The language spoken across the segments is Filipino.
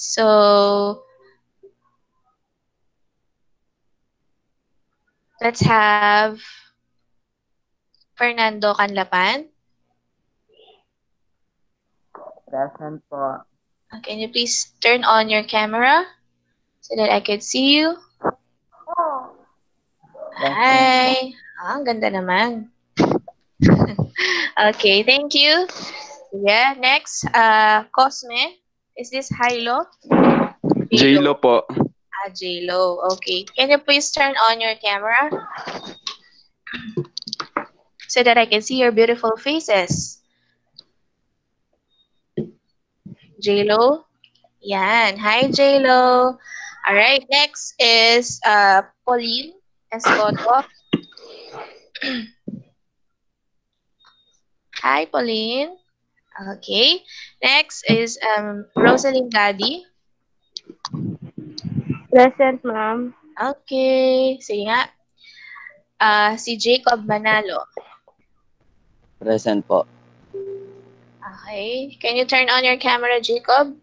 So let's have Fernando Canlapan. Present po. Can you please turn on your camera so that I can see you? Hi. Ah, ang ganda naman. okay, thank you. Yeah, next, uh, Cosme. Is this Hilo? J-Lo po. Ah, J-Lo. Okay. Can you please turn on your camera? So that I can see your beautiful faces. J-Lo? Yan. Hi, J-Lo. All right. Next is uh, Pauline Escoto. Hi, Pauline. Okay. Next is um, Rosalind Daddy. Present, ma'am. Okay. Sige nga. Uh, si Jacob Manalo. Present po. Okay. Can you turn on your camera, Jacob?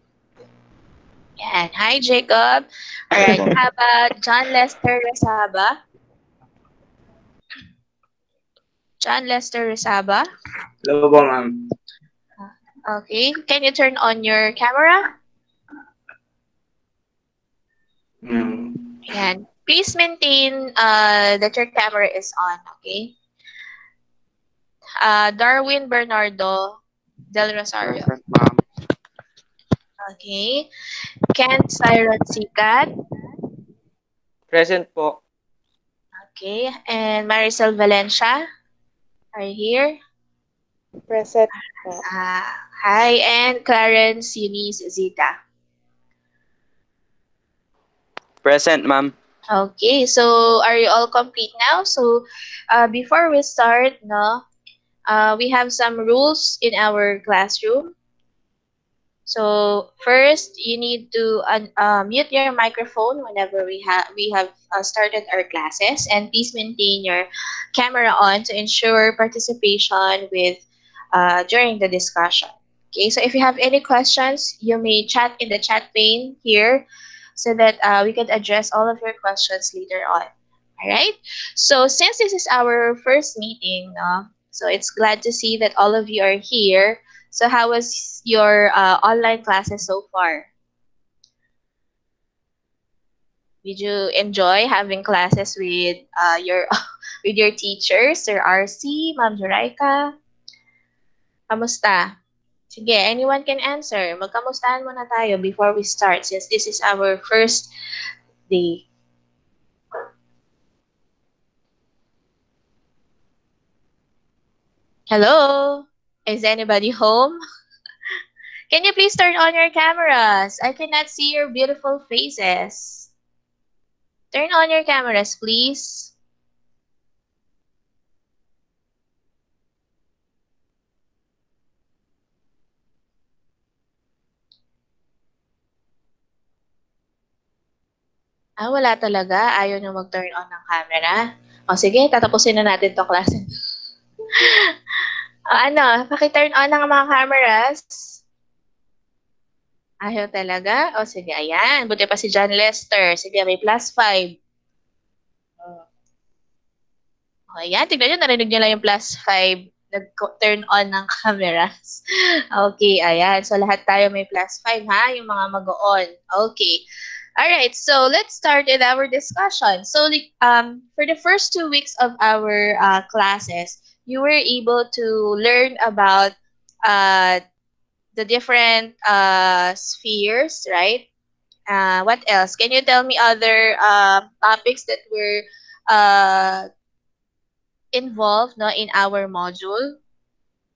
Yan. Hi, Jacob. All right. How about John Lester Resaba? John Lester Resaba? Hello po, ma'am. Okay. Can you turn on your camera? Mm. Yan. Please maintain uh, that your camera is on, okay? Uh, Darwin Bernardo Del Rosario. Okay. Kent Siron Sikat. Present po. Okay. And Maricel Valencia. Are you here? Present. Uh, hi. And Clarence Eunice Zita. Present, ma'am. Okay. So, are you all complete now? So, uh, before we start, no, uh, we have some rules in our classroom. So first, you need to un- uh, mute your microphone whenever we have we have uh, started our classes, and please maintain your camera on to ensure participation with uh, during the discussion. Okay, so if you have any questions, you may chat in the chat pane here, so that uh, we can address all of your questions later on. All right. So since this is our first meeting, no, so it's glad to see that all of you are here. So how was your uh, online classes so far? Did you enjoy having classes with uh, your with your teachers, Sir RC, Ma'am Juraika? Kamusta? Sige, anyone can answer. Magkamustahan muna tayo before we start since this is our first day. Hello? Is anybody home? Can you please turn on your cameras? I cannot see your beautiful faces. Turn on your cameras, please. Ah, wala talaga. Ayaw nyo mag-turn on ng camera. O sige, tatapusin na natin to class. Ah, ano, paki-turn on ng mga cameras. Ayaw talaga? O sige, ayan. Buti pa si John Lester. Sige, may plus 5. O, ayan. Tignan nyo, narinig nyo lang yung plus 5. Nag-turn on ng cameras. Okay, ayan. So, lahat tayo may plus 5, ha? Yung mga mag-on. Okay. Alright, so let's start with our discussion. So, um, for the first two weeks of our uh, classes, you were able to learn about uh, the different uh, spheres, right? Uh, what else? Can you tell me other uh, topics that were uh, involved no, in our module?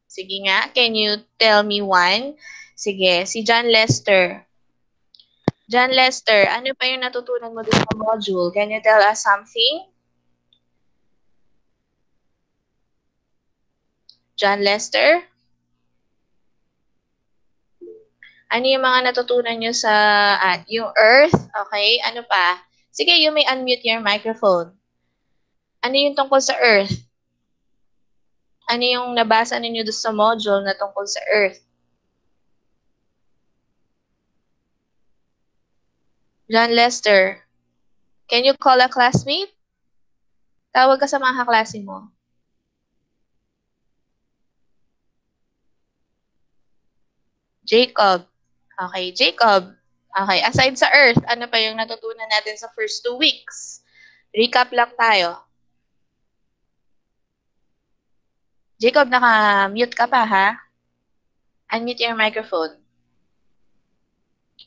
Sige nga, can you tell me one? Sige, si John Lester. John Lester, ano pa yung natutunan mo dun sa module? Can you tell us something? John Lester? Ano yung mga natutunan nyo sa ah, yung Earth? Okay, ano pa? Sige, you may unmute your microphone. Ano yung tungkol sa Earth? Ano yung nabasa ninyo doon sa module na tungkol sa Earth? John Lester, can you call a classmate? Tawag ka sa mga kaklase mo. Jacob. Okay, Jacob. Okay, aside sa Earth, ano pa yung natutunan natin sa first two weeks? Recap lang tayo. Jacob, naka-mute ka pa, ha? Unmute your microphone.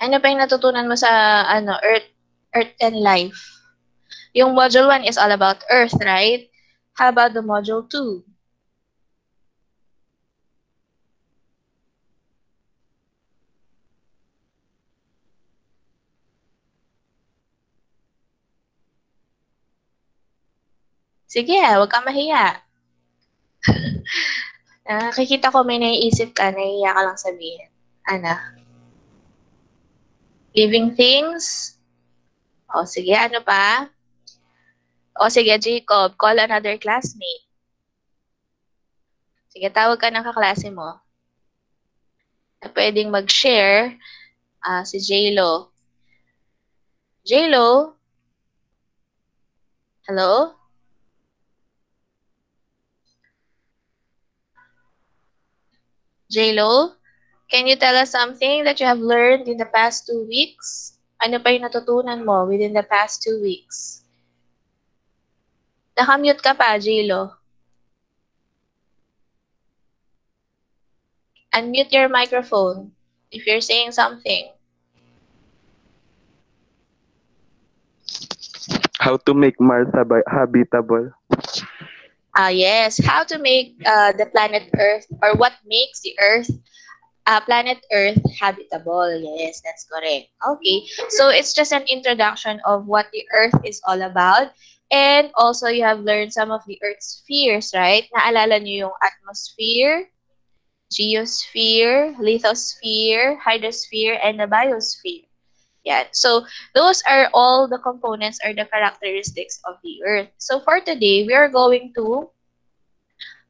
Ano pa yung natutunan mo sa ano, Earth, Earth and Life? Yung module 1 is all about Earth, right? How about the module 2? Sige, huwag kang mahiya. Nakikita ko may naiisip ka, nahihiya ka lang sabihin. Ano? Living things? O, sige, ano pa? O, sige, Jacob, call another classmate. Sige, tawag ka ng kaklase mo. Pwedeng mag-share ah, si J-Lo. J-Lo? Hello? J-Lo, can you tell us something that you have learned in the past two weeks? Ano pa yung natutunan mo within the past two weeks? Nakamute ka pa, J-Lo. Unmute your microphone if you're saying something. How to make Mars hab- habitable. Ah, yes. How to make uh, the planet Earth or what makes the Earth, uh, planet Earth habitable. Yes, that's correct. Okay. So it's just an introduction of what the Earth is all about. And also you have learned some of the Earth's spheres, right? Naalala niyo yung atmosphere, geosphere, lithosphere, hydrosphere, and the biosphere. Yeah. So those are all the components or the characteristics of the Earth. So for today, we are going to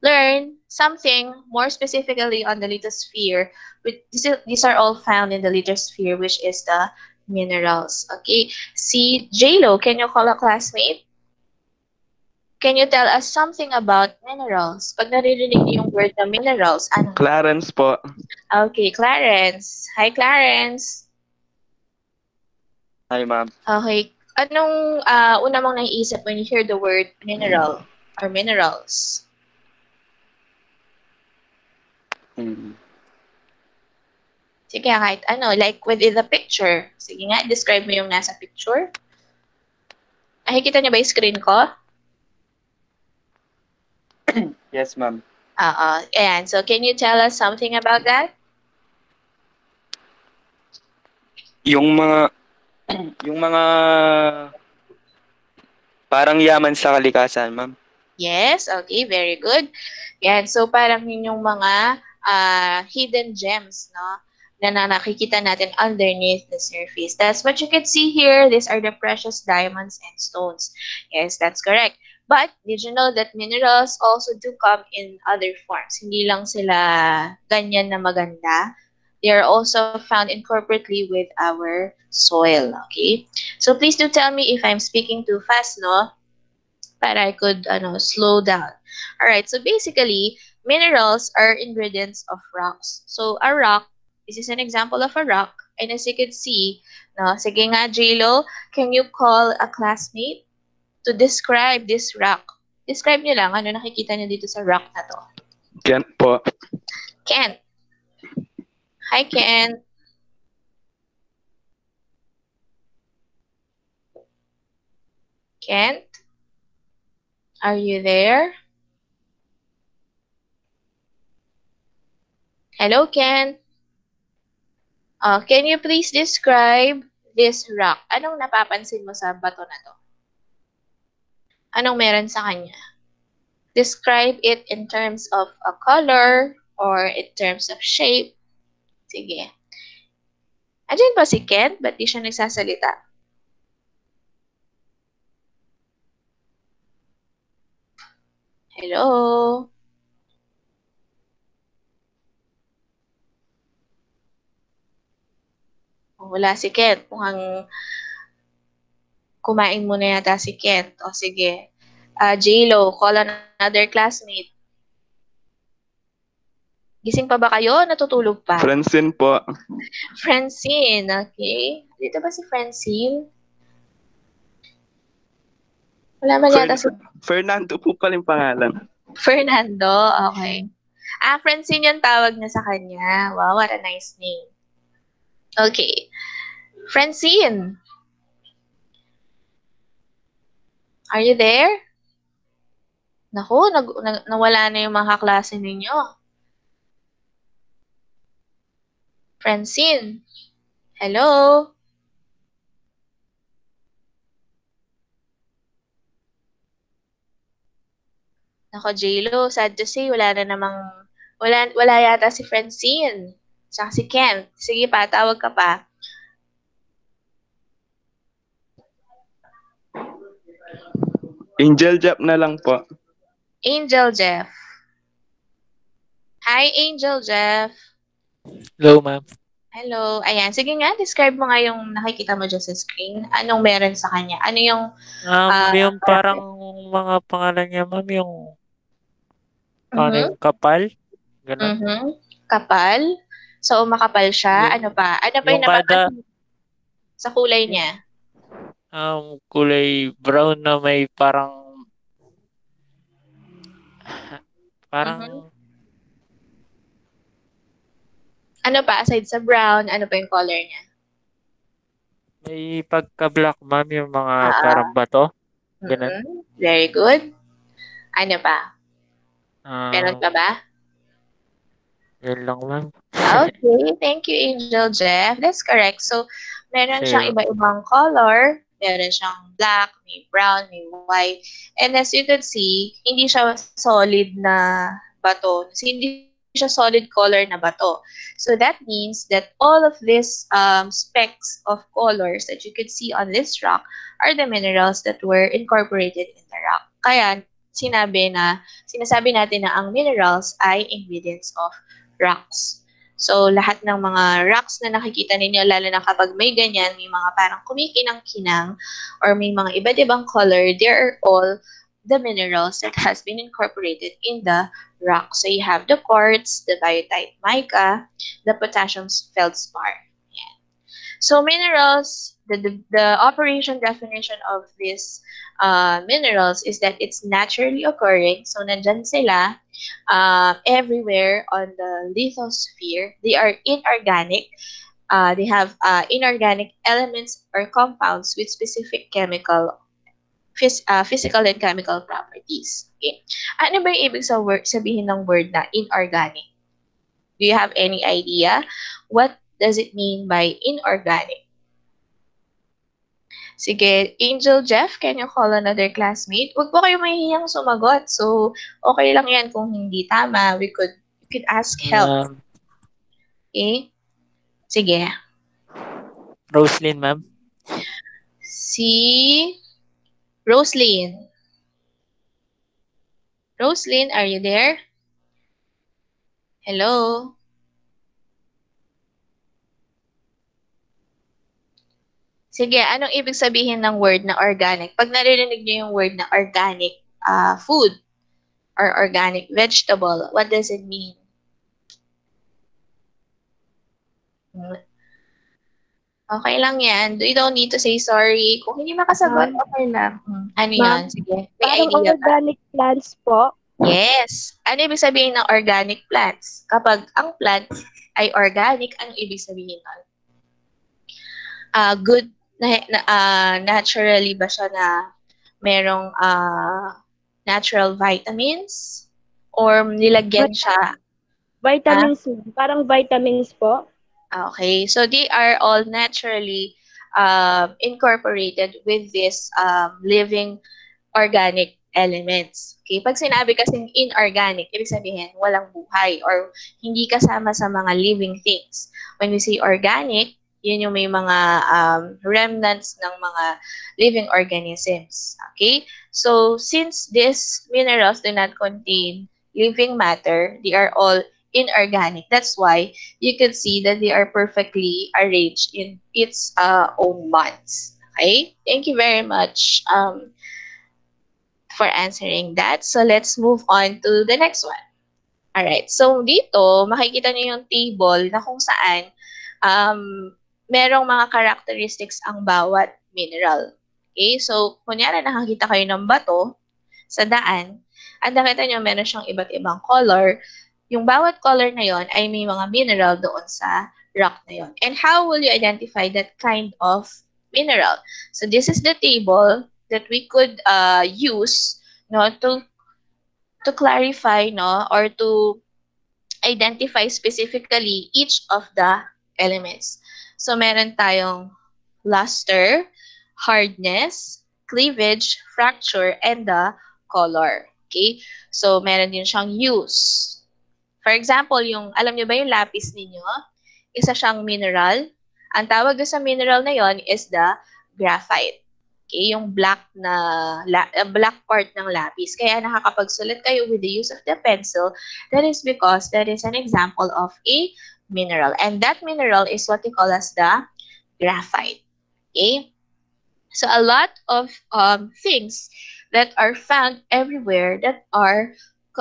learn something more specifically on the lithosphere. Which, these are all found in the lithosphere, which is the minerals. Okay. See, JLo, can you call a classmate? Can you tell us something about minerals? Pag naririnig niyo yung word na minerals, ano? Clarence po. Okay, Clarence. Hi, Clarence. Hi, ma'am. Okay. Anong ah, una mong naiisip when you hear the word mineral or minerals? Mm. Sige, kahit ano, like within the picture. Sige nga, describe mo yung nasa picture. Nakikita niyo ba yung screen ko? Yes, ma'am. Oo. Ayan. So, can you tell us something about that? Yung mga yung mga parang yaman sa kalikasan, ma'am. Yes, okay, very good. Yan, so parang yun yung mga ah, hidden gems, no? Na, na nakikita natin underneath the surface. That's what you can see here. These are the precious diamonds and stones. Yes, that's correct. But did you know that minerals also do come in other forms? Hindi lang sila ganyan na maganda. They are also found incorporately with our soil, okay? So please do tell me if I'm speaking too fast, no? Para I could ano, slow down. All right, so basically, minerals are ingredients of rocks. So a rock, this is an example of a rock. And as you can see, no, sige nga, J-Lo, can you call a classmate to describe this rock? Describe niyo lang, ano nakikita niyo dito sa rock na to. Kent po. Kent. Hi, Kent. Kent? Are you there? Hello, Kent. Uh, can you please describe this rock? Anong napapansin mo sa bato na to? Anong meron sa kanya? Describe it in terms of a color or in terms of shape. Sige. Andiyan ba si Kent? Ba't di siya nagsasalita? Hello? Wala si Kent. Mukhang kumain muna yata si Kent. O sige. Ah, J-Lo, call another classmate. Gising pa ba kayo? Natutulog pa? Francine po. Francine, okay. Dito ba si Francine? Wala man Fer- yata si Fernando po pala yung pangalan. Fernando. Okay. Ah, Francine yung tawag niya sa kanya. Wow, what a nice name. Okay. Francine. Are you there? Naku, nag, nawala na yung mga kaklase ninyo. Francine. Hello? Nako, J-Lo, sad to say, wala na namang, wala, wala yata si Francine. Tsaka si Kent. Sige pa, tawag ka pa. Angel Jap na lang po. Angel Jeff. Hi, Angel Jeff. Hello, ma'am. Hello. Ayan, sige nga, describe mo nga yung nakikita mo dyan sa screen. Anong meron sa kanya? Ano yung, Um, Ah, yung parang mga pangalan niya, ma'am, yung ano Mhm, yung kapal. Ganun. mhm, kapal? So, makapal siya. Ano pa? Ano pa yung yung kada- napapansin sa kulay niya? Um, kulay brown na may parang parang Mhm. Ano pa? Aside sa brown, ano pa yung color niya? may pagka-black, ma'am, yung mga Ah. parang bato. Ganun. Mhm, Very good. Ano pa? Ah, Meron pa ba? Yun lang, ma'am. Okay, thank you, Angel Jeff. That's correct. So, meron siyang iba-ibang color. Meron siyang black, may brown, may white. And as you can see, hindi siya solid na bato. Hindi siya solid color na bato. So that means that all of these um, specks of colors that you could see on this rock are the minerals that were incorporated in the rock. Kaya sinabi na, sinasabi natin na ang minerals ay ingredients of rocks. So, lahat ng mga rocks na nakikita ninyo, lalo na kapag may ganyan, may mga parang kumikinang-kinang, or may mga iba't ibang color, they are all the minerals that has been incorporated in the rock. So, you have the quartz, the biotite mica, the potassium feldspar. Yan. So, minerals, the, the, the operation definition of these uh, minerals is that it's naturally occurring. So, nandyan sila uh, everywhere on the lithosphere. They are inorganic. Uh, they have uh, inorganic elements or compounds with specific chemical, phys- uh, physical and chemical properties. Okay. Ano ba yung ibig sabihin ng word na inorganic? Do you have any idea? What does it mean by inorganic? Sige, Angel Jeff, can you call another classmate? Huwag po kayo mahihiyang sumagot. So, okay lang yan kung hindi tama. We could, we could ask help. Um, Okay? Sige. Roslyn, ma'am. Si Roslyn. Roslyn, are you there? Hello? Sige, anong ibig sabihin ng word na organic? Pag narinig niyo yung word na organic uh, food or organic vegetable, what does it mean? Okay lang yan. You don't need to say sorry. Kung hindi makasagot, okay lang. Hmm, Ano yun? Sige. May Parang idea ba? organic plants po. Yes. Ano ibig sabihin ng organic plants? Kapag ang plant ay organic, anong ibig sabihin nun? Ah, good, na, na, ah, naturally ba siya na merong ah, natural vitamins? Or nilagyan siya Vitamins, parang vitamins po. Okay, so they are all naturally um, incorporated with this um, living organic elements. Okay, pag sinabi kasing inorganic, ibig sabihin walang buhay or hindi kasama sa mga living things. When we say organic, yun yung may mga um, remnants ng mga living organisms. Okay, so since these minerals do not contain living matter, they are all inorganic. That's why you can see that they are perfectly arranged in its uh, own bonds. Okay? Thank you very much um, for answering that. So let's move on to the next one. Alright, so dito, makikita niyo yung table na kung saan um, merong mga characteristics ang bawat mineral. Okay, so kunyari nakakita kayo ng bato sa daan, at nakita nyo meron siyang iba't ibang color, yung bawat color na yon ay may mga mineral doon sa rock na yon. And how will you identify that kind of mineral? So this is the table that we could uh, use no to to clarify no or to identify specifically each of the elements. So meron tayong luster, hardness, cleavage, fracture, and the color. Okay? So meron din siyang use. For example, yung alam niyo ba yung lapis ninyo? Isa siyang mineral. Ang tawag sa mineral na yon is the graphite. Okay, yung black na la, uh, black part ng lapis. Kaya nakakapagsulat kayo with the use of the pencil. That is because that is an example of a mineral. And that mineral is what we call as the graphite. Okay? So a lot of um, things that are found everywhere that are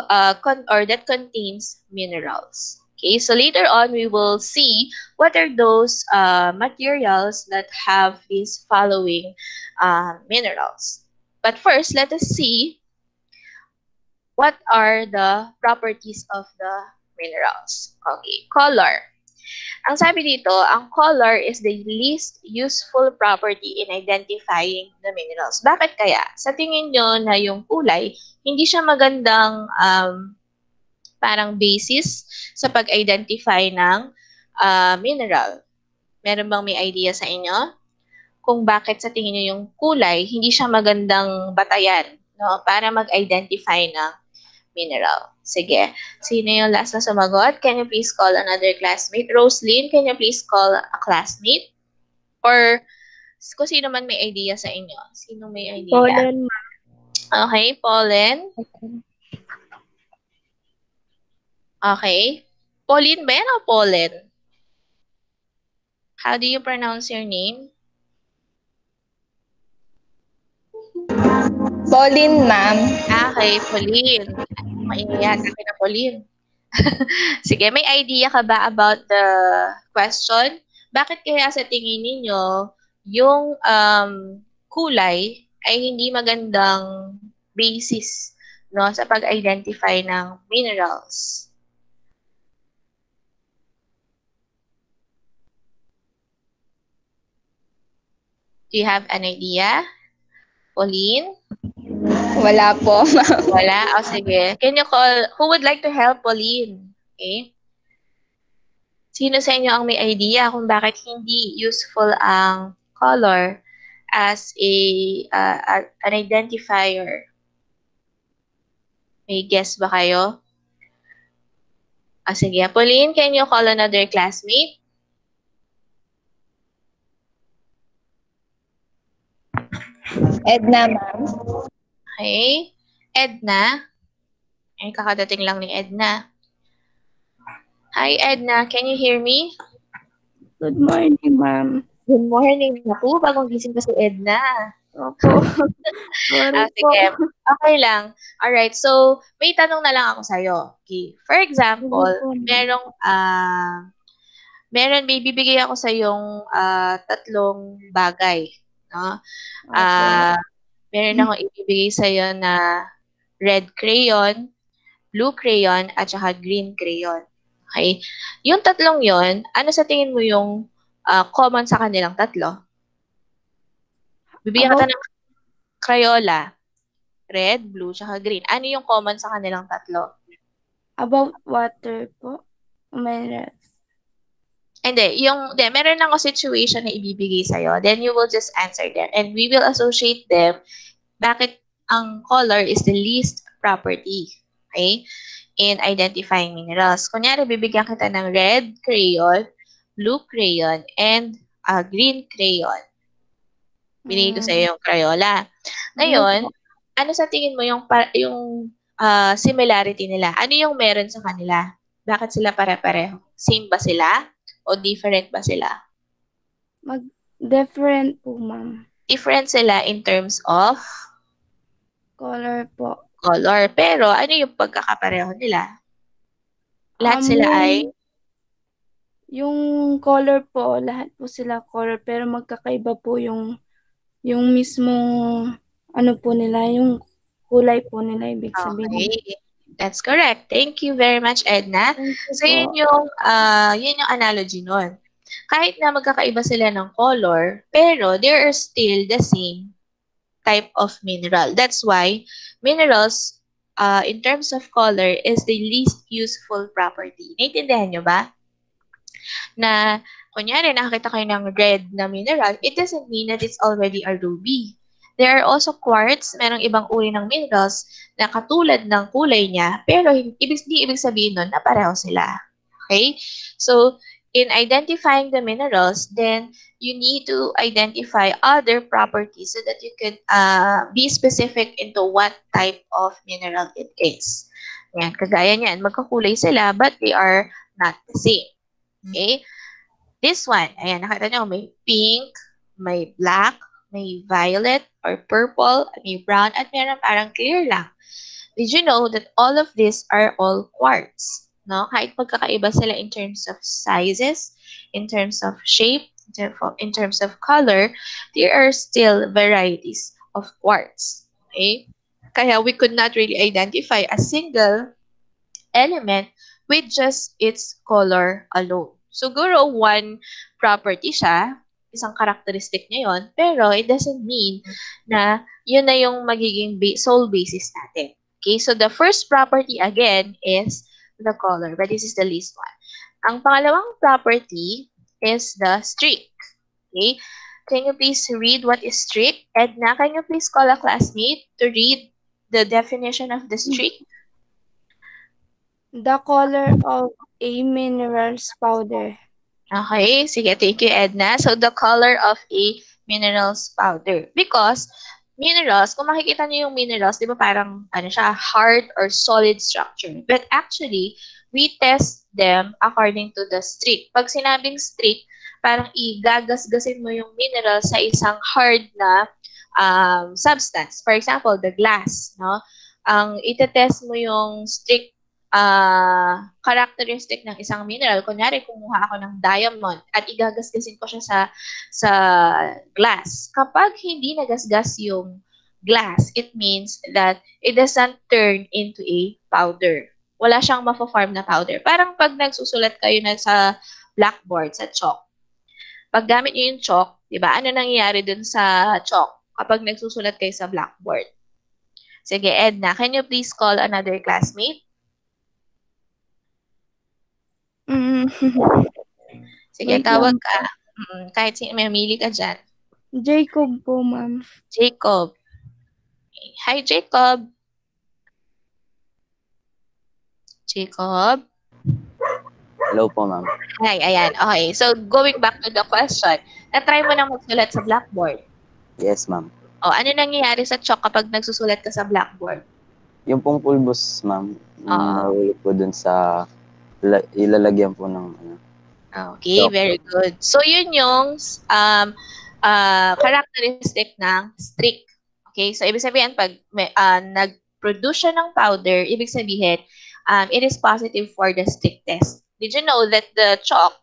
uh, or that contains minerals. Okay, so later on we will see what are those uh, materials that have these following uh, minerals. But first, let us see what are the properties of the minerals. Okay, color. Ang sabi dito, ang color is the least useful property in identifying the minerals. Bakit kaya? Sa tingin nyo na yung kulay, hindi siya magandang um, parang basis sa pag-identify ng uh, mineral. Meron bang may idea sa inyo? Kung bakit sa tingin nyo yung kulay, hindi siya magandang batayan no, para mag-identify ng mineral. Sige. Sino yung last na sumagot? Can you please call another classmate? Roslyn, can you please call a classmate? Or kung sino man may idea sa inyo. Sino may idea? Pollen. Okay, Pollen. Okay. Pauline ba yan o Pollen? How do you pronounce your name? Pauline, ma'am. Okay, Pauline. Kami na Pauline. Sige, may idea ka ba about the question? Bakit kaya sa tingin ninyo yung um, kulay ay hindi magandang basis no sa pag-identify ng minerals? Do you have an idea? Pauline? Wala po, ma'am. Wala? O sige. Can you call, who would like to help Pauline? Okay? Sino sa inyo ang may idea kung bakit hindi useful ang color as a uh, a- an identifier? May guess ba kayo? Ah, sige. Pauline, can you call another classmate? Edna, ma'am. Okay. Edna. Ay, kakadating lang ni Edna. Hi, Edna. Can you hear me? Good morning, ma'am. Good morning. Naku, bagong gising pa si Edna. Opo. Ah, sige. Okay lang. Alright, so may tanong na lang ako sa'yo. Okay. For example, merong, ah, meron, may bibigay ako sa yung tatlong bagay. No? Ah, meron akong ibibigay sa'yo na red crayon, blue crayon, at saka green crayon. Okay? Yung tatlong yon, ano sa tingin mo yung ah, common sa kanilang tatlo? Bibigyan kita ng Crayola. Red, blue, tsaka green. Ano yung common sa kanilang tatlo? About water po. Minerals. Hindi, yung, de, meron ako situation na ibibigay sa'yo. Then you will just answer them. And we will associate them. Bakit ang color is the least property. Okay? In identifying minerals. Kunyari, bibigyan kita ng red crayon, blue crayon, and uh, green crayon. Binigay ko sa'yo yung Crayola. Ngayon, ano sa tingin mo yung yung ah, similarity nila? Ano yung meron sa kanila? Bakit sila pare-pareho? Same ba sila? O different ba sila? Different po, ma'am. different sila in terms of Color po. color. Pero ano yung pagkakapareho nila? Lahat Um, sila ay Yung color po, lahat po sila color, pero magkakaiba po yung yung mismong ano po nila, yung kulay po nila, ibig sabihin. okay. That's correct. Thank you very much, Edna. So, yun yung, ah yun yung analogy nun. Kahit na magkakaiba sila ng color, pero they are still the same type of mineral. That's why minerals, uh, in terms of color, is the least useful property. Naintindihan nyo ba? Na, kunyari, nakakita kayo ng red na mineral, it doesn't mean that it's already a ruby. There are also quartz, merong ibang uri ng minerals na katulad ng kulay niya, pero ibig, di ibig sabihin nun na pareho sila. Okay? So, in identifying the minerals, then you need to identify other properties so that you can uh, be specific into what type of mineral it is. Yan, kagaya niyan, magkakulay sila but they are not the same. Okay? This one, ayan, nakita nyo, may pink, may black, may violet or purple, may brown, at meron parang clear lang. Did you know that all of these are all quartz? No? Kahit magkakaiba sila in terms of sizes, in terms of shape, in terms of, in terms of color, there are still varieties of quartz. Okay? Kaya we could not really identify a single element with just its color alone. Siguro one property siya, isang characteristic niya yon, pero it doesn't mean na yun na yung magiging ba- sole basis natin. Okay, so the first property again is the color, but this is the least one. Ang pangalawang property is the streak. Okay, can you please read what is streak? Edna, can you please call a classmate to read the definition of the streak? The color of a minerals powder. Okay, sige, thank you, Edna. So, the color of a minerals powder. Because, minerals, kung makikita niyo yung minerals, di ba parang, ano siya, hard or solid structure. But actually, we test them according to the streak. Pag sinabing streak, parang igagasgasin mo yung mineral sa isang hard na um, substance. For example, the glass, no? Ang itetest mo yung streak ah characteristic ng isang mineral. Kunyari, kumuha ako ng diamond at igagasgasin ko siya sa sa glass. Kapag hindi nagasgas yung glass, it means that it doesn't turn into a powder. Wala siyang mafo-form na powder. Parang pag nagsusulat kayo na sa blackboard, sa chalk. Pag gamit niyo yung chalk, di ba, ano nangyayari dun sa chalk kapag nagsusulat kayo sa blackboard? Sige, Edna, can you please call another classmate? Mm. Sige, Wait tawag lang. ka. Mm, kahit sino, may mamili ka dyan. Jacob po, ma'am. Jacob. Hi, Jacob. Jacob. Hello po, ma'am. Hi, ayan. Okay, so going back to the question, na-try mo na magsulat sa blackboard. Yes, ma'am. O, ano nangyayari sa chalk kapag nagsusulat ka sa blackboard? Yung pong pulbos, ma'am, Ah. nahulog po dun sa ilalagyan po ng ano. Okay, Chalk. very good. So, yun yung um, uh, characteristic ng streak. Okay, so ibig sabihin, pag may, uh, nag-produce siya ng powder, ibig sabihin, um, it is positive for the streak test. Did you know that the chalk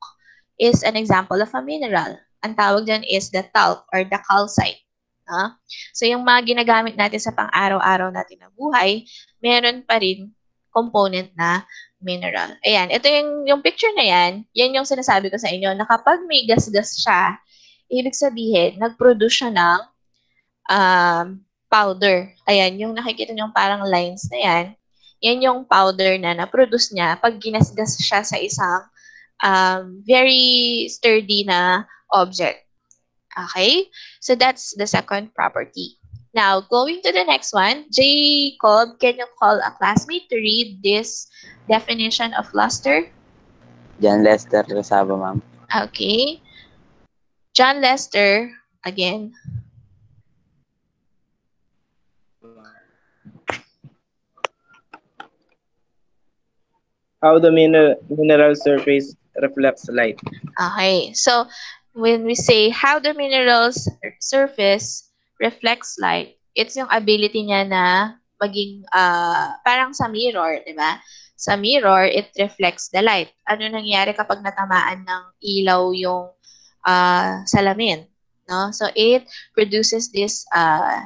is an example of a mineral? Ang tawag dyan is the talc or the calcite. No? So, yung mga ginagamit natin sa pang-araw-araw natin na buhay, meron pa rin component na mineral. Ayan, ito yung, yung picture na yan, yan yung sinasabi ko sa inyo, na kapag may gasgas siya, ibig sabihin, nag-produce siya ng um, powder. Ayan, yung nakikita nyo parang lines na yan, yan yung powder na na-produce niya pag ginasgas siya sa isang um, very sturdy na object. Okay? So that's the second property. Now, going to the next one, Jacob, can you call a classmate to read this definition of luster? John Lester Resaba, ma'am. Okay. John Lester, again. How the mineral, mineral surface reflects light. Okay. So, when we say how the mineral's surface reflects light, it's yung ability niya na maging ah, parang sa mirror, di ba? Sa mirror, it reflects the light. Ano nangyayari kapag natamaan ng ilaw yung ah, salamin? No? So it produces this, uh,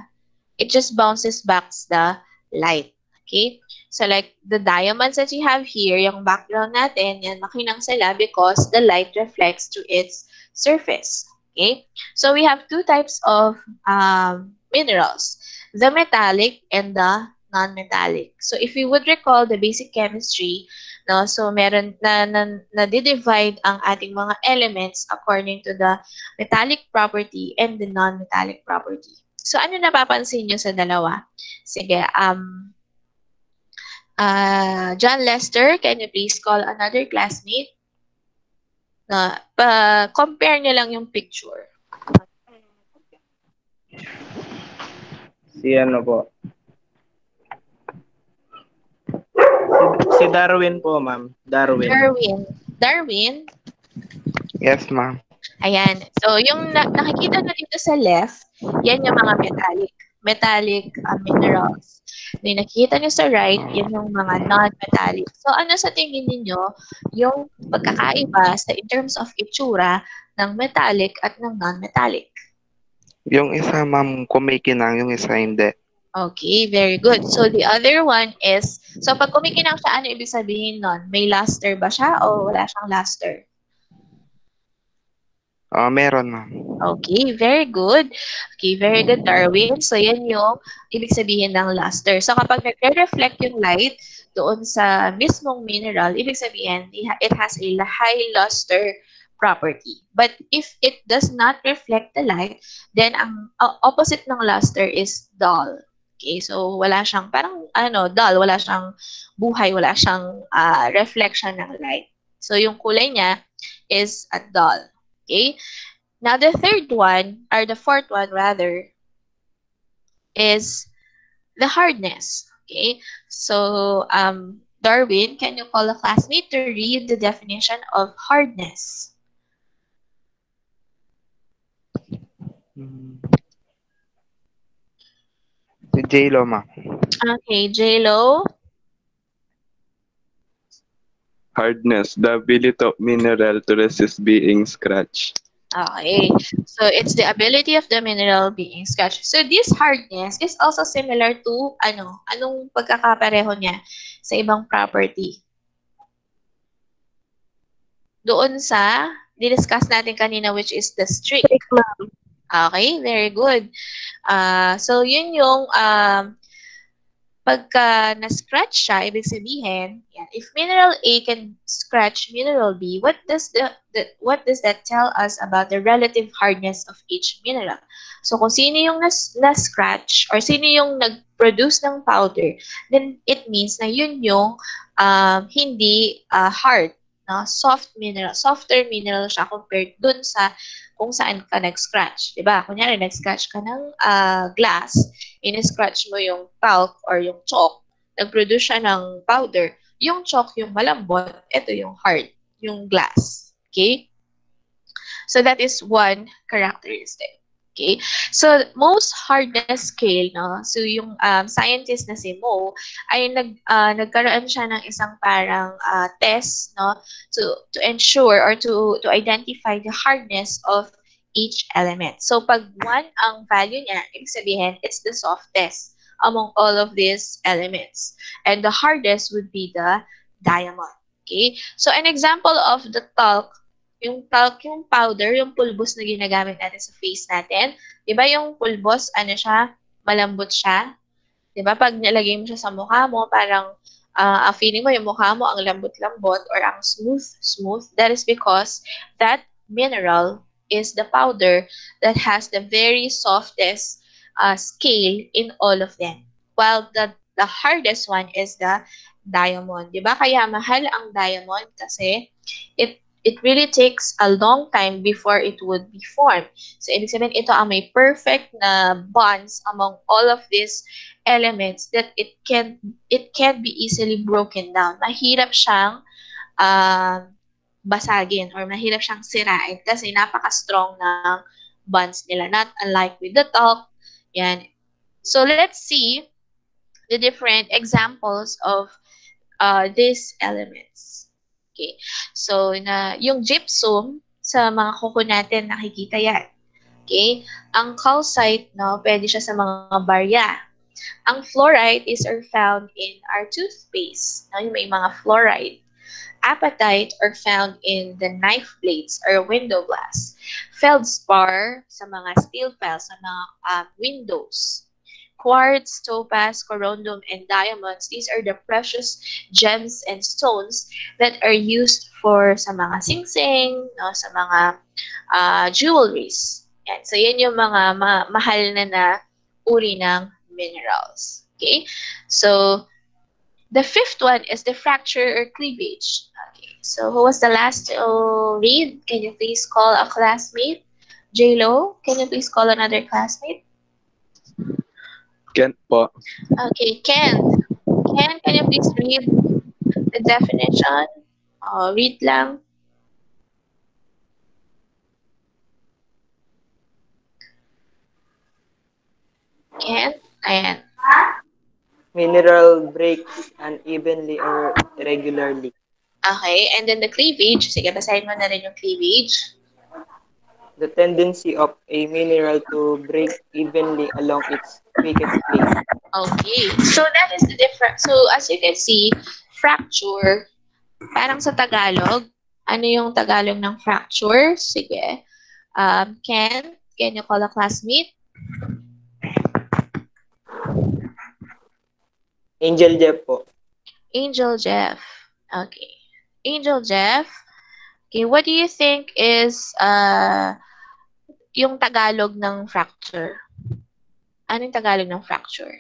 it just bounces back the light. Okay? So like the diamonds that you have here, yung background natin, yan makinang sila because the light reflects to its surface. Okay? So we have two types of um, minerals, the metallic and the non-metallic. So if you would recall the basic chemistry, no, so meron na, na, na divide ang ating mga elements according to the metallic property and the non-metallic property. So ano napapansin nyo sa dalawa? Sige, um, uh, John Lester, can you please call another classmate? Na, pa, compare nyo lang yung picture. Si ano po? Si, si Darwin po, ma'am. Darwin. Darwin. Darwin, Yes, ma'am. Ayan. So, yung na- nakikita na dito sa left, yan yung mga metallic. Metallic uh, minerals. Yung nakikita nyo sa right, yan yung mga non-metallic. So, ano sa tingin ninyo yung pagkakaiba sa in terms of itsura ng metallic at ng non-metallic? Yung isa, ma'am, kumikinang. Yung isa, hindi. Okay, very good. So, the other one is, so pag kumikinang siya, ano ibig sabihin nun? May luster ba siya o wala siyang luster? Ah, meron, ma'am. Okay, very good. Okay, very good, Darwin. So, yan yung ibig sabihin ng luster. So, kapag nagre-reflect yung light doon sa mismong mineral, ibig sabihin, it has a high luster property. But if it does not reflect the light, then ang uh, opposite ng luster is dull. Okay, so wala siyang parang ano, dull, wala siyang buhay, wala siyang uh, reflection ng light. So yung kulay niya is a dull. Okay? Now, the third one, or the fourth one rather, is the hardness. Okay? So, um, Darwin, can you call a classmate to read the definition of hardness? J-Lo, ma'am. Okay, J-Lo. Hardness, the ability of mineral to resist being scratched. Okay. So, it's the ability of the mineral being scratched. So, this hardness is also similar to, ano, anong pagkakapareho niya sa ibang property? Doon sa, discuss natin kanina, which is the streak. Okay, very good. Uh, so, yun yung, um, pagka na-scratch siya, ibig sabihin, yan, if mineral A can scratch mineral B, what does the, the what does that tell us about the relative hardness of each mineral? So kung sino yung nas, na-scratch or sino yung nag-produce ng powder, then it means na yun yung um, hindi uh, hard, no? soft mineral, softer mineral siya compared dun sa kung saan ka nag-scratch. Diba? Kunyari, nag-scratch ka ng uh, glass, in-scratch mo yung talc or yung chalk, nag-produce siya ng powder. Yung chalk, yung malambot, ito yung hard, yung glass. Okay? So that is one characteristic. Okay? So most hardness scale, no? So yung um, scientist na si Mo ay nag uh, nagkaroon siya ng isang parang uh, test, no, to to ensure or to to identify the hardness of each element. So pag 1 ang value niya, ibig sabihin it's the softest among all of these elements. And the hardest would be the diamond. Okay? So an example of the talc yung talc, yung powder, yung pulbos na ginagamit natin sa face natin. Di ba yung pulbos, ano siya, malambot siya? Di ba? Pag nilagay mo siya sa mukha mo, parang uh, feeling mo yung mukha mo ang lambot-lambot or ang smooth-smooth. That is because that mineral is the powder that has the very softest uh, scale in all of them. While the, the hardest one is the diamond. Di ba? Kaya mahal ang diamond kasi it it really takes a long time before it would be formed. So, ibig sabihin, ito ang may perfect na bonds among all of these elements that it can it can be easily broken down. Mahirap siyang uh, basagin or mahirap siyang sirain kasi napaka-strong ng bonds nila. Not unlike with the talc. Yan. So let's see the different examples of uh, these elements. Okay. So na yung gypsum sa mga kuko natin nakikita yan. Okay? Ang calcite, no, pwede siya sa mga barya. Ang fluoride is are found in our toothpaste. No, yung may mga fluoride. Apatite are found in the knife blades or window glass. Feldspar sa mga steel files, sa mga um, windows. Quartz, topaz, corundum, and diamonds, these are the precious gems and stones that are used for sa mga singsing, no, sa mga uh, jewelries. Yan. So, yan yung mga ma- mahal na na uri ng minerals. Okay? So, the fifth one is the fracture or cleavage. Okay. So, who was the last to read? Can you please call a classmate? J-Lo, can you please call another classmate? Kent po. Okay, Ken. Ken, can you please read the definition? Uh, read lang. Ken? Ayan. Mineral breaks unevenly or irregularly. Okay, and then the cleavage. Sige, basahin mo na rin yung cleavage. The tendency of a mineral to break evenly along its weakest place. Okay, so that is the difference. So as you can see, fracture, parang sa Tagalog, ano yung Tagalog ng fracture? Sige. Um, Ken, can you call a classmate? Angel Jeff po. Angel Jeff. Okay. Angel Jeff. Okay, what do you think is uh, yung Tagalog ng fracture? Ano yung Tagalog ng fracture?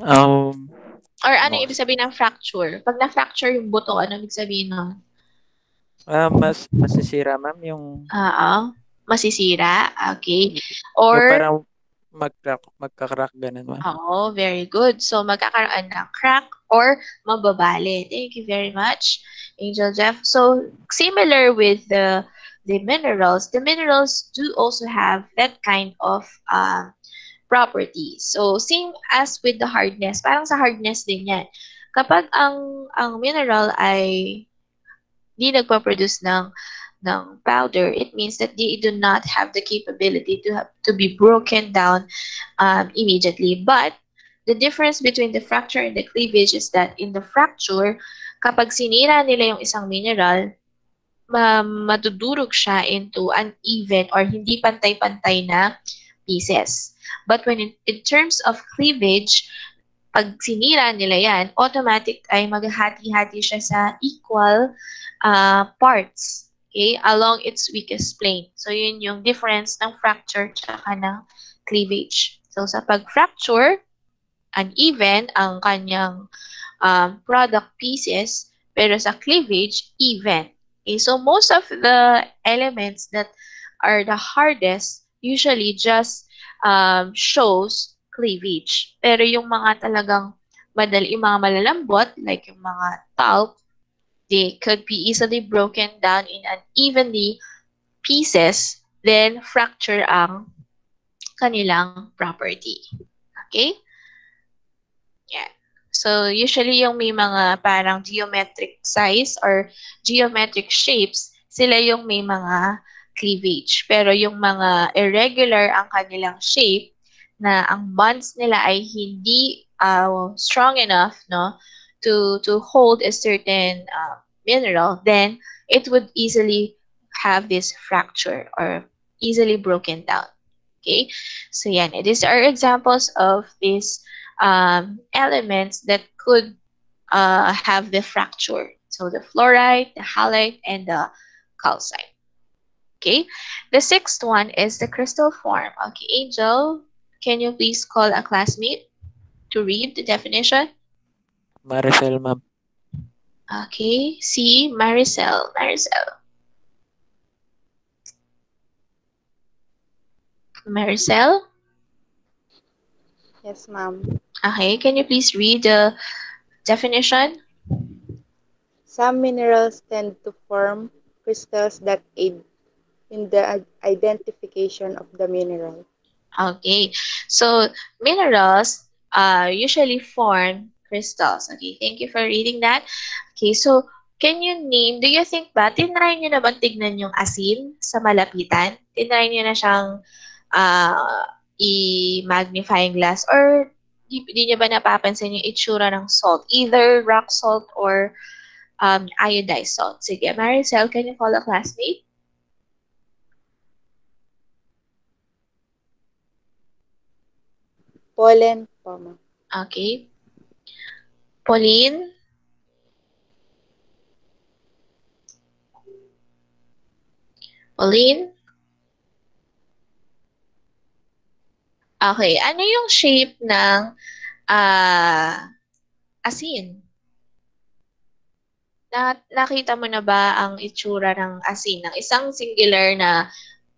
Um, Or ano Oh. ibig sabihin ng fracture? Pag na-fracture yung buto, ano ibig sabihin nun? ah, mas masisira, ma'am, yung, Oo. Masisira. Okay. yung Or, parang magka, magka-crack ganun, ma'am. oo, very good. So, magkakaroon ng crack or mababali. Thank you very much, Angel Jeff. So, similar with the the minerals, the minerals do also have that kind of um, properties. So, same as with the hardness. Parang sa hardness din yan. Kapag ang ang mineral ay di nagpa-produce ng ng powder, it means that they do not have the capability to have to be broken down um, immediately. But the difference between the fracture and the cleavage is that in the fracture, kapag sinira nila yung isang mineral, ma madudurog siya into uneven or hindi pantay-pantay na pieces. But when in, in terms of cleavage, pag sinira nila yan, automatic ay maghahati-hati siya sa equal uh, parts okay, along its weakest plane. So, yun yung difference ng fracture tsaka ng cleavage. So, sa pag-fracture, uneven ang kanyang um, product pieces, pero sa cleavage, even. Okay, so most of the elements that are the hardest usually just um, shows cleavage. Pero yung mga talagang madali, yung mga malalambot, like yung mga talc, they could be easily broken down in unevenly pieces, then fracture ang kanilang property. Okay? So, usually yung may mga parang geometric size or geometric shapes, sila yung may mga cleavage. Pero yung mga irregular ang kanilang shape, na ang bonds nila ay hindi uh, strong enough no to to hold a certain uh, mineral then it would easily have this fracture or easily broken down. Okay? So yan. These are examples of these um, elements that could uh, have the fracture so the fluoride the halite and the calcite okay the sixth one is the crystal form okay angel can you please call a classmate to read the definition? Maricel, ma'am. Okay, see Maricel. Maricel. Maricel? Yes, ma'am. Okay, can you please read the definition? Some minerals tend to form crystals that aid in the identification of the mineral. Okay. So, minerals uh, usually form crystals. Okay, thank you for reading that. Okay, so can you name, do you think ba, tinry nyo na bang tignan yung asin sa malapitan? Tinry nyo na siyang uh, i-magnifying glass or di, di nyo ba napapansin yung itsura ng salt? Either rock salt or um, iodized salt. Sige, Maricel, can you call a classmate? Pollen po. Okay. Pauline? Pauline? Okay. Ano yung shape ng ah asin? Na, nakita mo na ba ang itsura ng asin? Ng isang singular na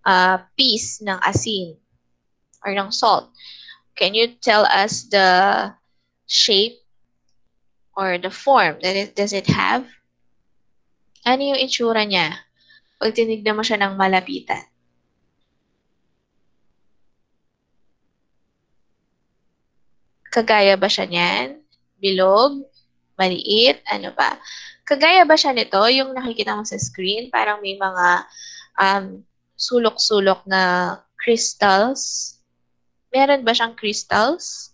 ah, piece ng asin or ng salt? Can you tell us the shape or the form that it does it have? Ano yung itsura niya? Pag tinignan mo siya ng malapitan. Kagaya ba siya niyan? Bilog? Maliit? Ano ba? Kagaya ba siya nito? Yung nakikita mo sa screen, parang may mga um, sulok-sulok na crystals. Meron ba siyang crystals?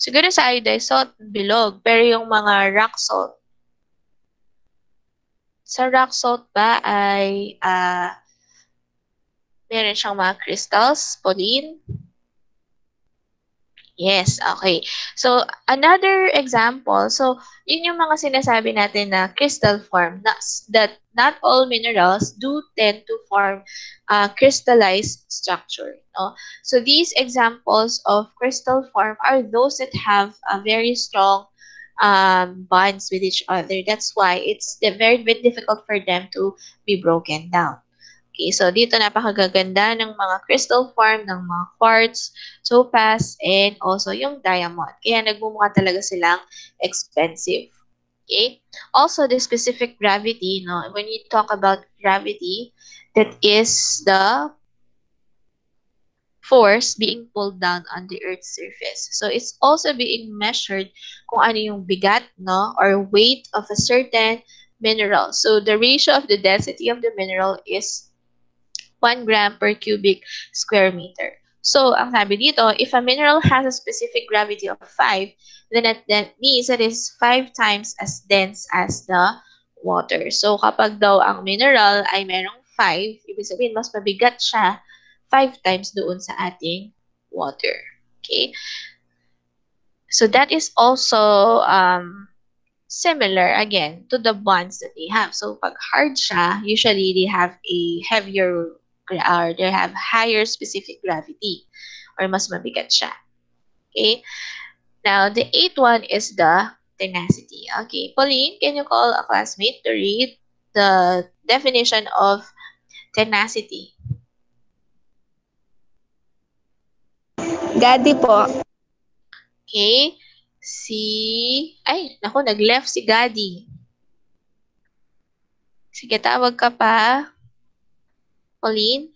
Siguro sa iodized salt, bilog. Pero yung mga rock salt, sa rock salt ba ay ah meron siyang mga crystals, Pauline? Yes, okay. So, another example, so, yun yung mga sinasabi natin na crystal form, na, that not all minerals do tend to form uh, crystallized structure. No? So, these examples of crystal form are those that have a very strong um, bonds with each other. That's why it's very, very difficult for them to be broken down. Okay, so dito napakagaganda ng mga crystal form ng mga quartz, topaz, and also yung diamond. Kaya nagmumukha talaga silang expensive. Okay? Also, the specific gravity, no? When you talk about gravity, that is the force being pulled down on the Earth's surface. So, it's also being measured kung ano yung bigat, no? Or weight of a certain mineral. So, the ratio of the density of the mineral is 1 gram per cubic square meter. So, ang sabi dito, if a mineral has a specific gravity of 5, then that, that means that is 5 times as dense as the water. So, kapag daw ang mineral ay merong 5, ibig sabihin, mas mabigat siya 5 times doon sa ating water. Okay? So, that is also um, similar, again, to the bonds that they have. So, pag hard siya, usually they have a heavier or they have higher specific gravity or mas mabigat siya. Okay? Now, the eighth one is the tenacity. Okay, Pauline, can you call a classmate to read the definition of tenacity? Gadi po. Okay? Si... Ay, naku, nag-left si Gadi. Sige, tawag ka pa. Pauline?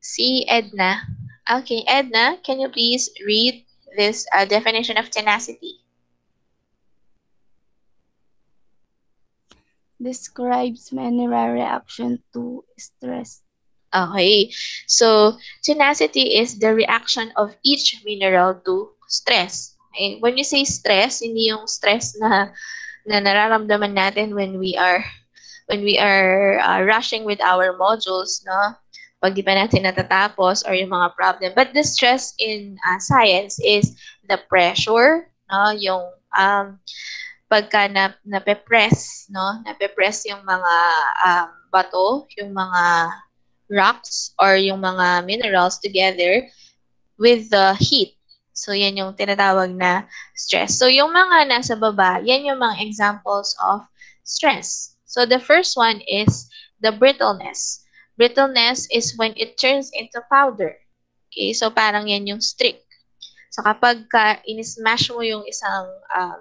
Si Edna. Okay, Edna, can you please read this uh, definition of tenacity? Describes mineral reaction to stress. Okay. So, tenacity is the reaction of each mineral to stress. Okay? When you say stress, hindi yung stress na na nararamdaman natin when we are when we are uh, rushing with our modules, no? Pag di pa natin natatapos or yung mga problem. But the stress in uh, science is the pressure, no? Yung um, pagka na, nape-press, no? Nape-press yung mga um, bato, yung mga rocks or yung mga minerals together with the heat. So, yan yung tinatawag na stress. So, yung mga nasa baba, yan yung mga examples of stress. So, the first one is the brittleness. Brittleness is when it turns into powder. Okay, so parang yan yung streak. So kapag ka in-smash mo yung isang um,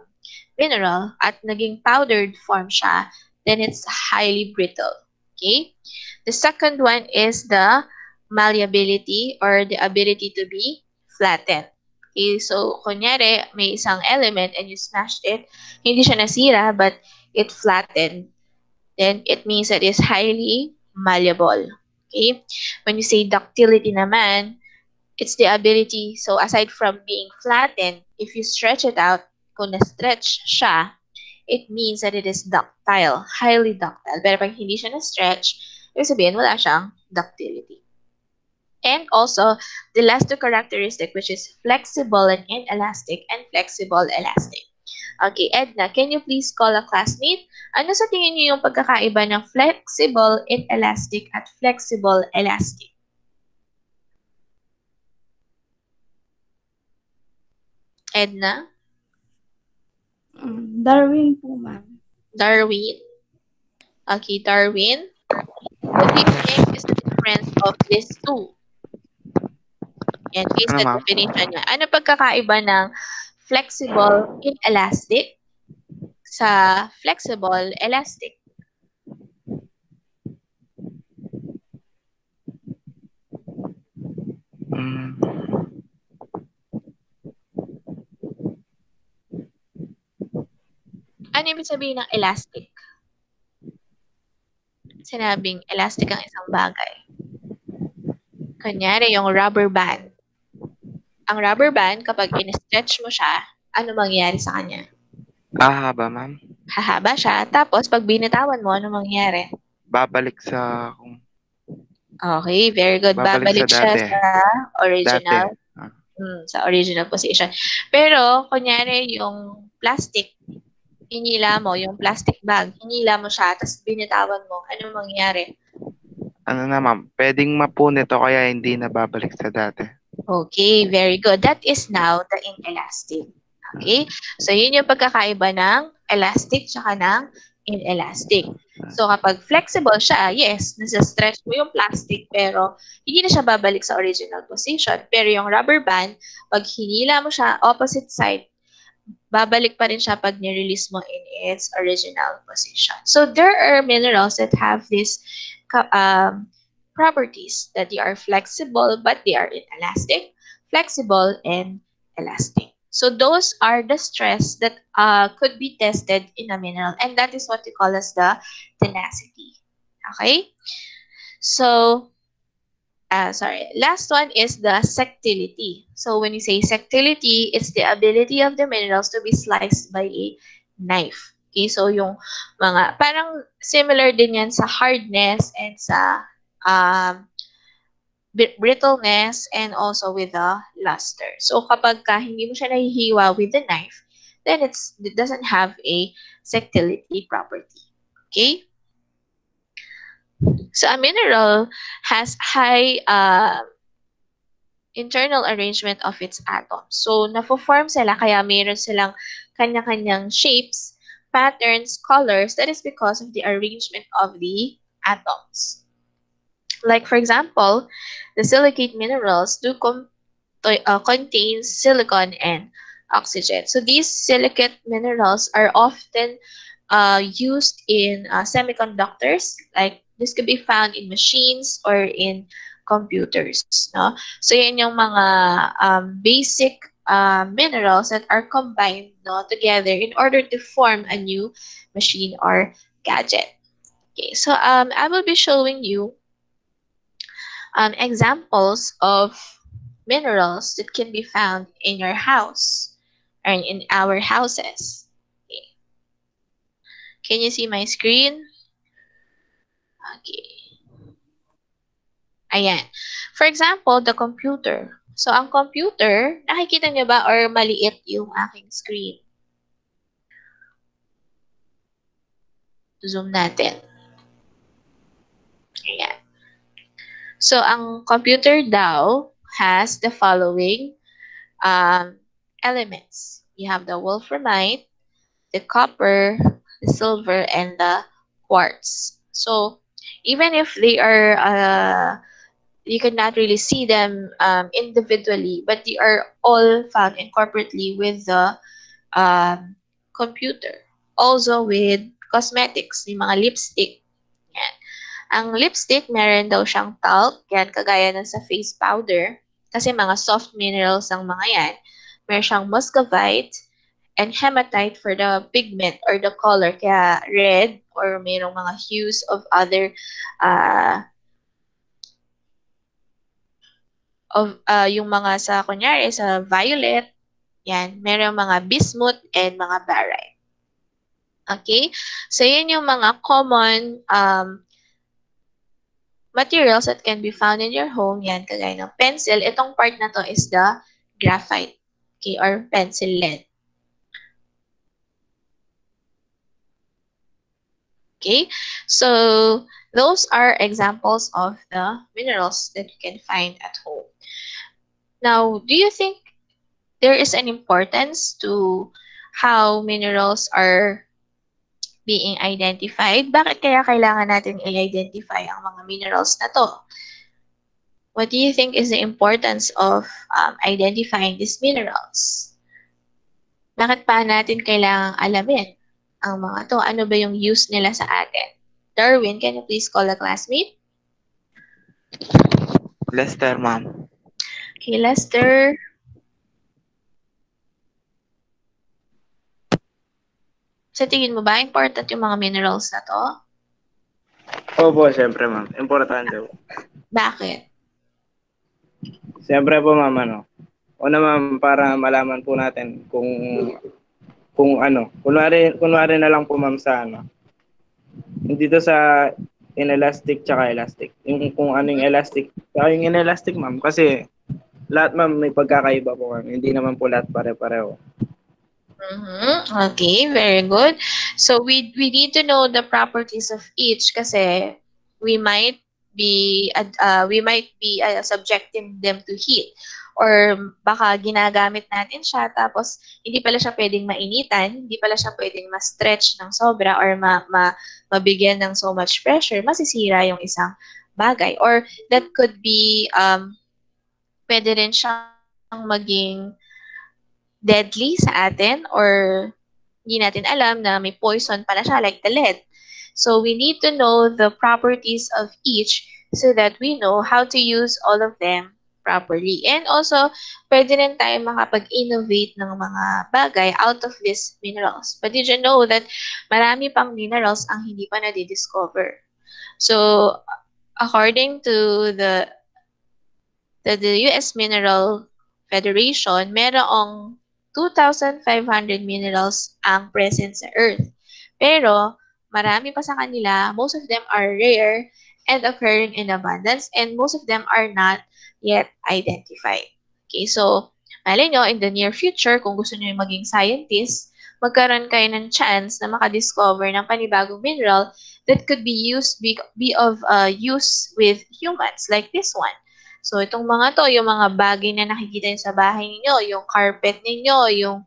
mineral at naging powdered form siya, then it's highly brittle. Okay? The second one is the malleability or the ability to be flattened. Okay, so kunyari may isang element and you smashed it, hindi siya nasira but it flattened. Then it means that it's highly malleable. Okay? When you say ductility naman, it's the ability, so aside from being flattened, if you stretch it out, kung na-stretch siya, it means that it is ductile, highly ductile. Pero pag hindi siya na-stretch, ibig sabihin wala siyang ductility. And also, the last two characteristic, which is flexible and inelastic and flexible elastic. Okay, Edna, can you please call a classmate? Ano sa tingin niyo yung pagkakaiba ng flexible, inelastic, at flexible, elastic? Edna? Mm, Darwin po, ma'am. Darwin? Okay, Darwin. What do you think is the difference of these two? Yan, based Ano, ma'am? definition niya. Ano pagkakaiba ng flexible, inelastic sa flexible, elastic? Mm, Ano ibig sabihin ng elastic? Sinabing elastic ang isang bagay. Kunyari, yung rubber band. Ang rubber band, kapag in-stretch mo siya, ano mangyayari sa kanya? ahaba, ma'am. Hahaba siya. Tapos, pag binitawan mo, ano mangyayari? Babalik sa kung Okay, very good. Babalik Babalik sa siya dati. sa original. dati. Ah, Mm, sa original position. Pero, kunyari, yung plastic, hinila mo, yung plastic bag, hinila mo siya, tapos binitawan mo, ano mangyayari? ano na, ma'am? Pwedeng mapunit o kaya hindi na babalik sa dati. Okay, very good. That is now the inelastic. Okay? So, yun yung pagkakaiba ng elastic tsaka ng inelastic. So, kapag flexible siya, yes, nasa-stretch mo yung plastic, pero hindi na siya babalik sa original position. Pero yung rubber band, pag hinila mo siya opposite side, babalik pa rin siya pag nirelease mo in its original position. So, there are minerals that have this um, properties that they are flexible but they are inelastic, flexible and elastic. So those are the stress that uh, could be tested in a mineral and that is what we call as the tenacity. Okay? So, uh, sorry, last one is the sectility. So when you say sectility, it's the ability of the minerals to be sliced by a knife. Okay, so yung mga, parang similar din yan sa hardness and sa um, br- brittleness and also with the luster. So kapag ka hindi mo siya nahihiwa with the knife, then it's it doesn't have a sectility property. Okay? So a mineral has high uh, internal arrangement of its atoms. So nafo-form sila kaya mayroon silang kanya-kanyang shapes, patterns, colors. That is because of the arrangement of the atoms. Like for example, the silicate minerals do uh, contain silicon and oxygen. So these silicate minerals are often uh, used in uh, semiconductors. Like this could be found in machines or in computers. No? So yan yung mga um, basic uh, minerals that are combined no, together in order to form a new machine or gadget. Okay, so um, I will be showing you um, examples of minerals that can be found in your house or in our houses. Okay. Can you see my screen? Okay. Ayan. For example, the computer. So, ang computer, nakikita niyo ba or maliit yung aking screen? Zoom natin. Ayan. So, ang computer daw has the following um, elements. You have the wolframite, the copper, the silver, and the quartz. So, even if they are uh, you cannot really see them um, individually, but they are all found incorporately with the um, computer. Also with cosmetics, yung mga lipstick. Yan. Ang lipstick, meron daw siyang talc, yan, kagaya ng sa face powder. Kasi mga soft minerals ang mga yan. Meron siyang muscovite and hematite for the pigment or the color. Kaya red or mayroong mga hues of other uh, of uh, yung mga sa kunyari sa violet, yan, meron mga bismuth and mga barite. Okay? So, yun yung mga common um, materials that can be found in your home. Yan, kagaya ng pencil. Itong part na to is the graphite. Okay? Or pencil lead. Okay? So, those are examples of the minerals that you can find at home. Now, do you think there is an importance to how minerals are being identified? Bakit kaya kailangan natin i-identify ang mga minerals na to? What do you think is the importance of um, identifying these minerals? Bakit pa natin kailangang alamin ang mga to? Ano ba yung use nila sa atin? Darwin, can you please call a classmate? Lester, ma'am. Okay, Lester. Sa tingin mo ba, important yung mga minerals na to? Opo, siyempre ma'am. Importante po. Bakit? Siyempre po ma'am, ano. Una ma'am, para malaman po natin kung kung ano. Kunwari, kunwari na lang po ma'am sa ano. Dito sa inelastic tsaka elastic. Yung kung ano yung elastic. Tsaka yung inelastic ma'am. Kasi lahat ma'am may pagkakaiba po ma'am. Hindi naman po lahat pare-pareho. Mm-hmm. Okay, very good. So we we need to know the properties of each kasi we might be uh, we might be uh, subjecting them to heat or baka ginagamit natin siya tapos hindi pala siya pwedeng mainitan, hindi pala siya pwedeng ma-stretch ng sobra or ma, ma mabigyan ng so much pressure, masisira yung isang bagay or that could be um pwede rin siyang maging deadly sa atin or hindi natin alam na may poison pala siya like the lead. So we need to know the properties of each so that we know how to use all of them properly. And also, pwede rin tayo makapag-innovate ng mga bagay out of these minerals. But did you know that marami pang minerals ang hindi pa na-discover? So, according to the the, the US Mineral Federation, merong 2,500 minerals ang present sa Earth. Pero, marami pa sa kanila, most of them are rare and occurring in abundance and most of them are not yet identified. Okay, so, malay nyo, in the near future, kung gusto nyo maging scientist, magkaroon kayo ng chance na makadiscover ng panibagong mineral that could be used, be, be of uh, use with humans, like this one. So, itong mga to, yung mga bagay na nakikita nyo sa bahay ninyo, yung carpet ninyo, yung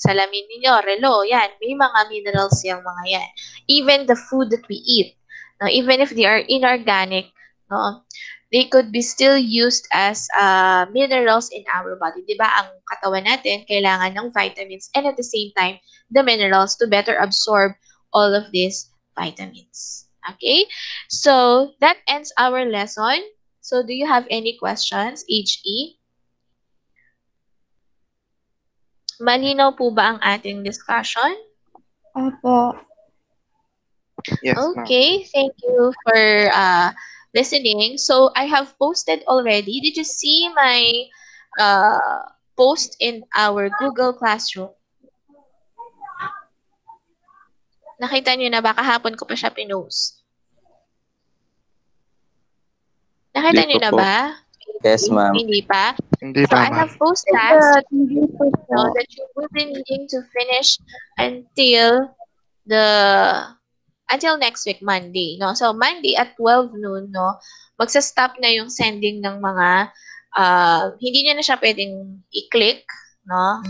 salamin ninyo, relo, yan. May mga minerals yung mga yan. Even the food that we eat, no, even if they are inorganic, no, they could be still used as uh, minerals in our body. Di ba? Ang katawan natin, kailangan ng vitamins and at the same time, the minerals to better absorb all of these vitamins. Okay? So, that ends our lesson. So, do you have any questions, HE? Malinaw po ba ang ating discussion? Opo. Yes. Okay, thank you for uh, listening. So, I have posted already. Did you see my uh, post in our Google Classroom? Nakita niyo na ba? Kahapon ko pa siya pinost. Nakita niyo na po. ba? Yes, ma'am. Hindi pa? Hindi So, pa, I ma'am. have post tasks no, that you will be needing to finish until the until next week Monday no so Monday at 12 noon no magsa-stop na yung sending ng mga uh, hindi niya na siya pwedeng i-click no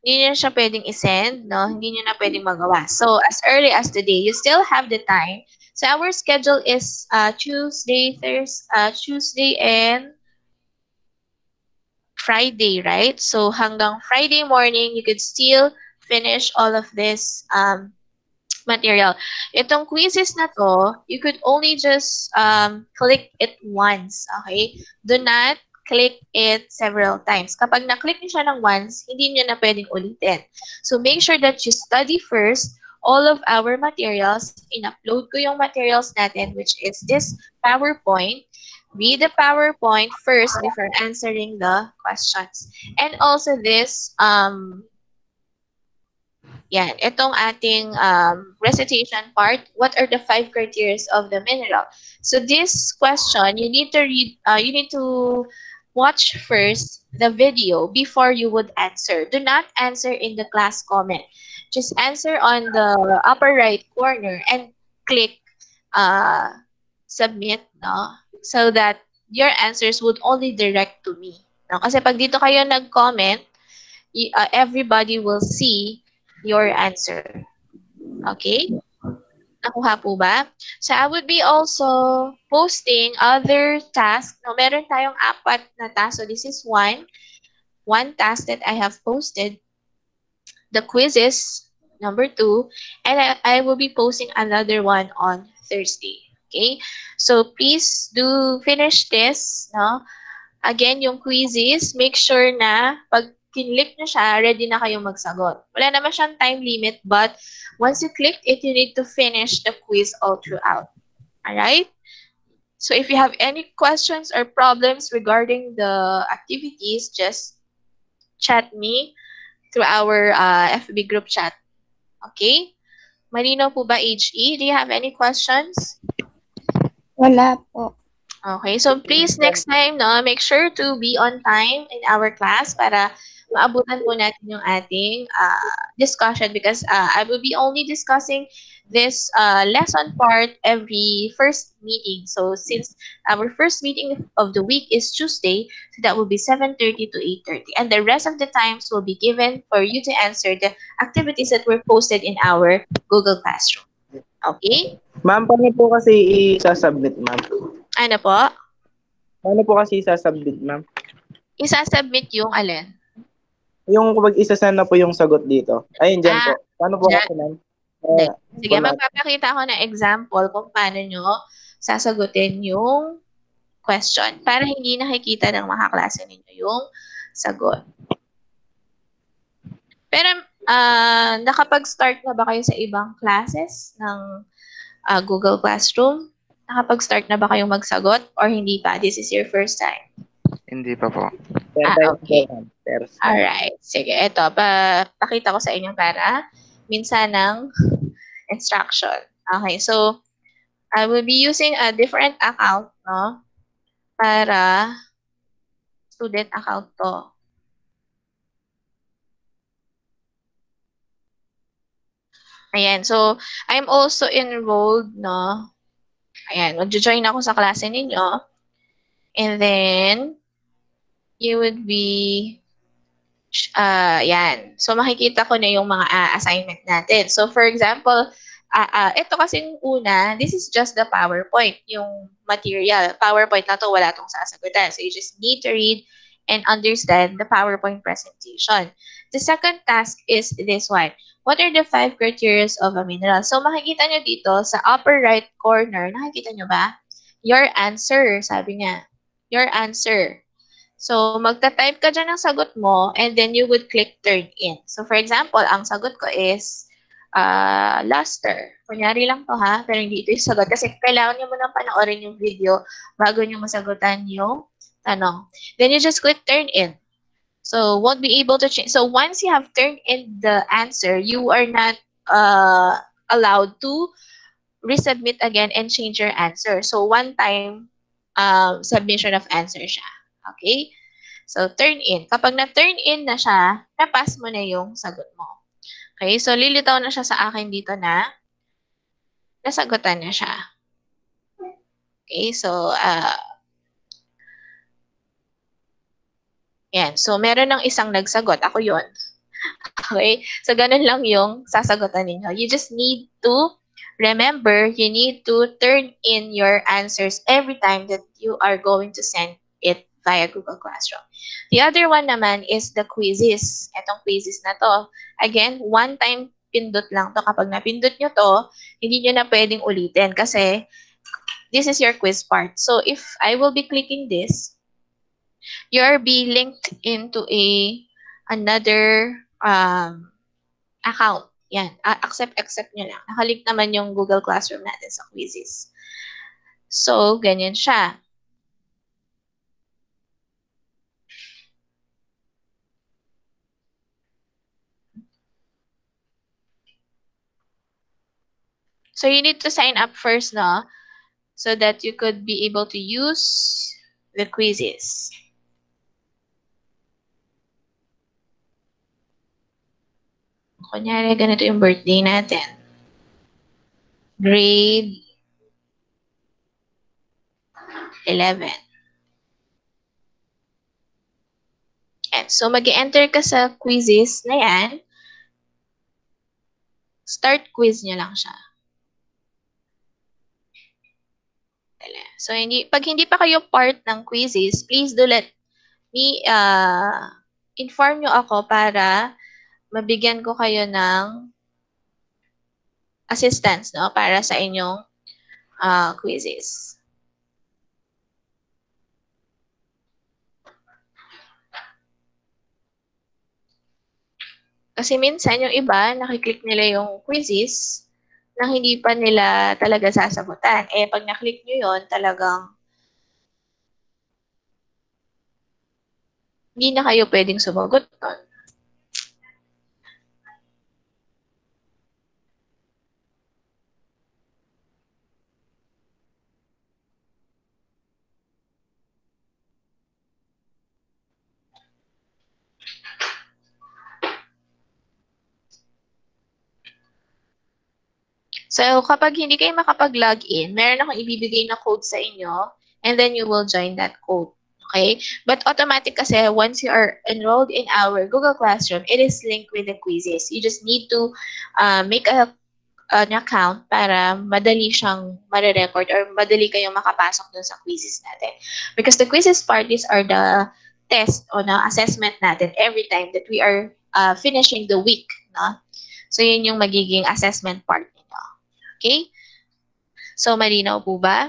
hindi niya na siya pwedeng i-send no hindi niya na pwedeng magawa so as early as today you still have the time So our schedule is uh, Tuesday, Thursday, uh, Tuesday and Friday, right? So hanggang Friday morning, you could still finish all of this um, material. Itong quizzes na to, you could only just um, click it once, okay? Do not click it several times. Kapag na-click niyo siya ng once, hindi niyo na pwedeng ulitin. So make sure that you study first all of our materials. In-upload ko yung materials natin, which is this PowerPoint. Read the PowerPoint first before answering the questions. And also this, um, yan, itong ating um, recitation part, what are the five criteria of the mineral? So this question, you need to read, uh, you need to watch first the video before you would answer. Do not answer in the class comment. Just answer on the upper right corner and click uh, submit, no? So that your answers would only direct to me. No? Kasi pag dito kayo nag-comment, uh, everybody will see your answer. Okay? Nakuha po ba? So I would be also posting other tasks. No, meron tayong apat na task. So this is one. One task that I have posted. The quizzes, number two. And I, I will be posting another one on Thursday. Okay? So please do finish this. No? Again, yung quizzes, make sure na pag kinlik na siya, ready na kayong magsagot. Wala naman siyang time limit, but once you click it, you need to finish the quiz all throughout. Alright? So if you have any questions or problems regarding the activities, just chat me through our uh, FB group chat. Okay? Marino po ba, HE? Do you have any questions? Wala po. Okay, so please next time, no, make sure to be on time in our class para maabutan po natin yung ating uh, discussion because uh, I will be only discussing this uh, lesson part every first meeting. So since our first meeting of the week is Tuesday, so that will be 7.30 to 8.30. And the rest of the times will be given for you to answer the activities that were posted in our Google Classroom. Okay? Ma'am, paano po kasi i-submit, ma'am? Ano po? Paano po kasi i-submit, ma'am? Isasubmit yung alin? Yung kapag isasend na po yung sagot dito. Ayun, dyan Ah, po. Paano po dyan. kasi, ma'am? Hindi. Uh, Sige, magpapakita ko ng example kung paano nyo sasagutin yung question para hindi nakikita ng mga klase ninyo yung sagot. Pero ah, nakapag-start na ba kayo sa ibang classes ng ah, Google Classroom? Nakapag-start na ba kayong magsagot or hindi pa? This is your first time. Hindi pa po. Ah, okay. pero- Alright. Sige, ito. Pa, pakita ko sa inyo para minsan ng instruction. Okay, so I will be using a different account, no? Para student account to. Ayan, so I'm also enrolled, no? Ayan, mag-join ako sa klase ninyo. And then, you would be uh, yan. So, makikita ko na yung mga ah, assignment natin. So, for example, ah ah, ito kasing una, this is just the PowerPoint, yung material. PowerPoint na to, wala tong sasagutan. So, you just need to read and understand the PowerPoint presentation. The second task is this one. What are the five criteria of a mineral? So, makikita nyo dito sa upper right corner, nakikita nyo ba? Your answer, sabi niya. Your answer. So, magta-type ka dyan ng sagot mo and then you would click turn in. So, for example, ang sagot ko is uh, luster. Kunyari lang to ha, pero hindi ito yung sagot. Kasi kailangan nyo munang panoorin yung video bago nyo masagutan yung tanong. Then you just click turn in. So, won't be able to change. So, once you have turned in the answer, you are not uh, allowed to resubmit again and change your answer. So, one time um, submission of answer siya. Okay? So, turn in. Kapag na-turn in na siya, na-pass mo na yung sagot mo. Okay? So, lilitaw na siya sa akin dito na nasagutan na siya. Okay? So, uh, yan. So, meron ng isang nagsagot. Ako yon Okay? So, ganun lang yung sasagutan ninyo. You just need to remember, you need to turn in your answers every time that you are going to send it via Google Classroom. The other one naman is the quizzes. Etong quizzes na to. Again, one time pindot lang to. Kapag napindot nyo to, hindi nyo na pwedeng ulitin kasi this is your quiz part. So if I will be clicking this, you'll be linked into a another um, account. Yan. Accept, accept nyo lang. Nakalink naman yung Google Classroom natin sa quizzes. So, ganyan siya. So you need to sign up first, no? So that you could be able to use the quizzes. Kunyari, ganito yung birthday natin. Grade 11. Yan. So, mag enter ka sa quizzes na yan. Start quiz nyo lang siya. So, hindi, pag hindi pa kayo part ng quizzes, please do let me uh, inform nyo ako para mabigyan ko kayo ng assistance no, para sa inyong uh, quizzes. Kasi minsan yung iba, nakiklik nila yung quizzes nang hindi pa nila talaga sasagutan. Eh, pag naklik nyo yon talagang hindi na kayo pwedeng sumagot doon. So, kapag hindi kayo makapag-login, meron akong ibibigay na code sa inyo, and then you will join that code. Okay? But automatic kasi, once you are enrolled in our Google Classroom, it is linked with the quizzes. You just need to uh, make a an account para madali siyang mare-record or madali kayong makapasok dun sa quizzes natin. Because the quizzes parties are the test o na assessment natin every time that we are uh, finishing the week. No? So, yun yung magiging assessment part. Okay? So, malinaw po ba?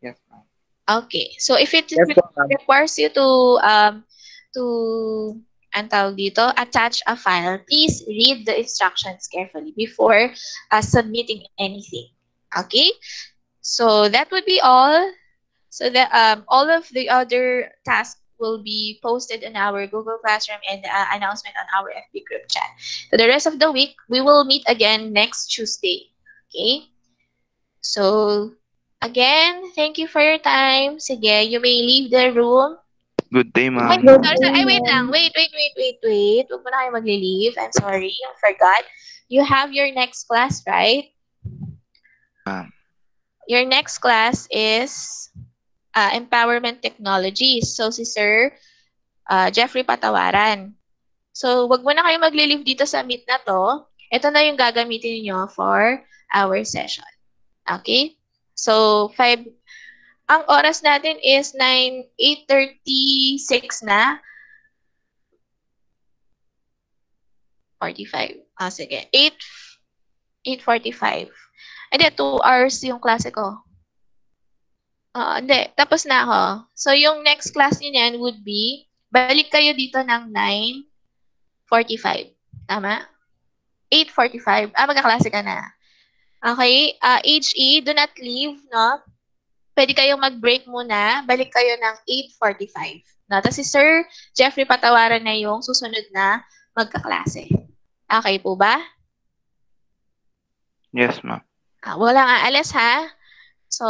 Yes, ma'am. Okay. So, if it Yes, requires you to, um, to, ang tawag dito, attach a file, please read the instructions carefully before uh, submitting anything. Okay? So, that would be all. So, that um, all of the other tasks will be posted in our Google Classroom and uh, announcement on our FB group chat. So the rest of the week, we will meet again next Tuesday. Okay? So, again, thank you for your time. Sige, you may leave the room. Good day, Ay, ma'am. sorry, sorry. Ay, wait lang. Wait, wait, wait, wait, wait. Huwag mo na kayo magli-leave. I'm sorry. I forgot. You have your next class, right? Ma'am. Your next class is uh, Empowerment Technologies. So, si Sir uh, Jeffrey Patawaran. So, wag mo na kayo magli-leave dito sa meet na to. Ito na yung gagamitin niyo for our session. Okay? So, 5 ang oras natin is 9 8:36 na. 45. Ah, sige. 8 8:45. Hindi, 2 hours yung klase ko. Ah, hindi. Tapos na ako. So, yung next class niyo niyan would be, balik kayo dito ng 9.45. Tama? 8.45. Ah, magkaklase ka na. Okay? Ah, HE, do not leave, no? Pwede kayong mag-break muna. Balik kayo ng 8.45. No? Tapos si Sir Jeffrey Patawaran na yung susunod na magkaklase. Okay po ba? Yes, ma'am. Ah, walang aalis ha. So,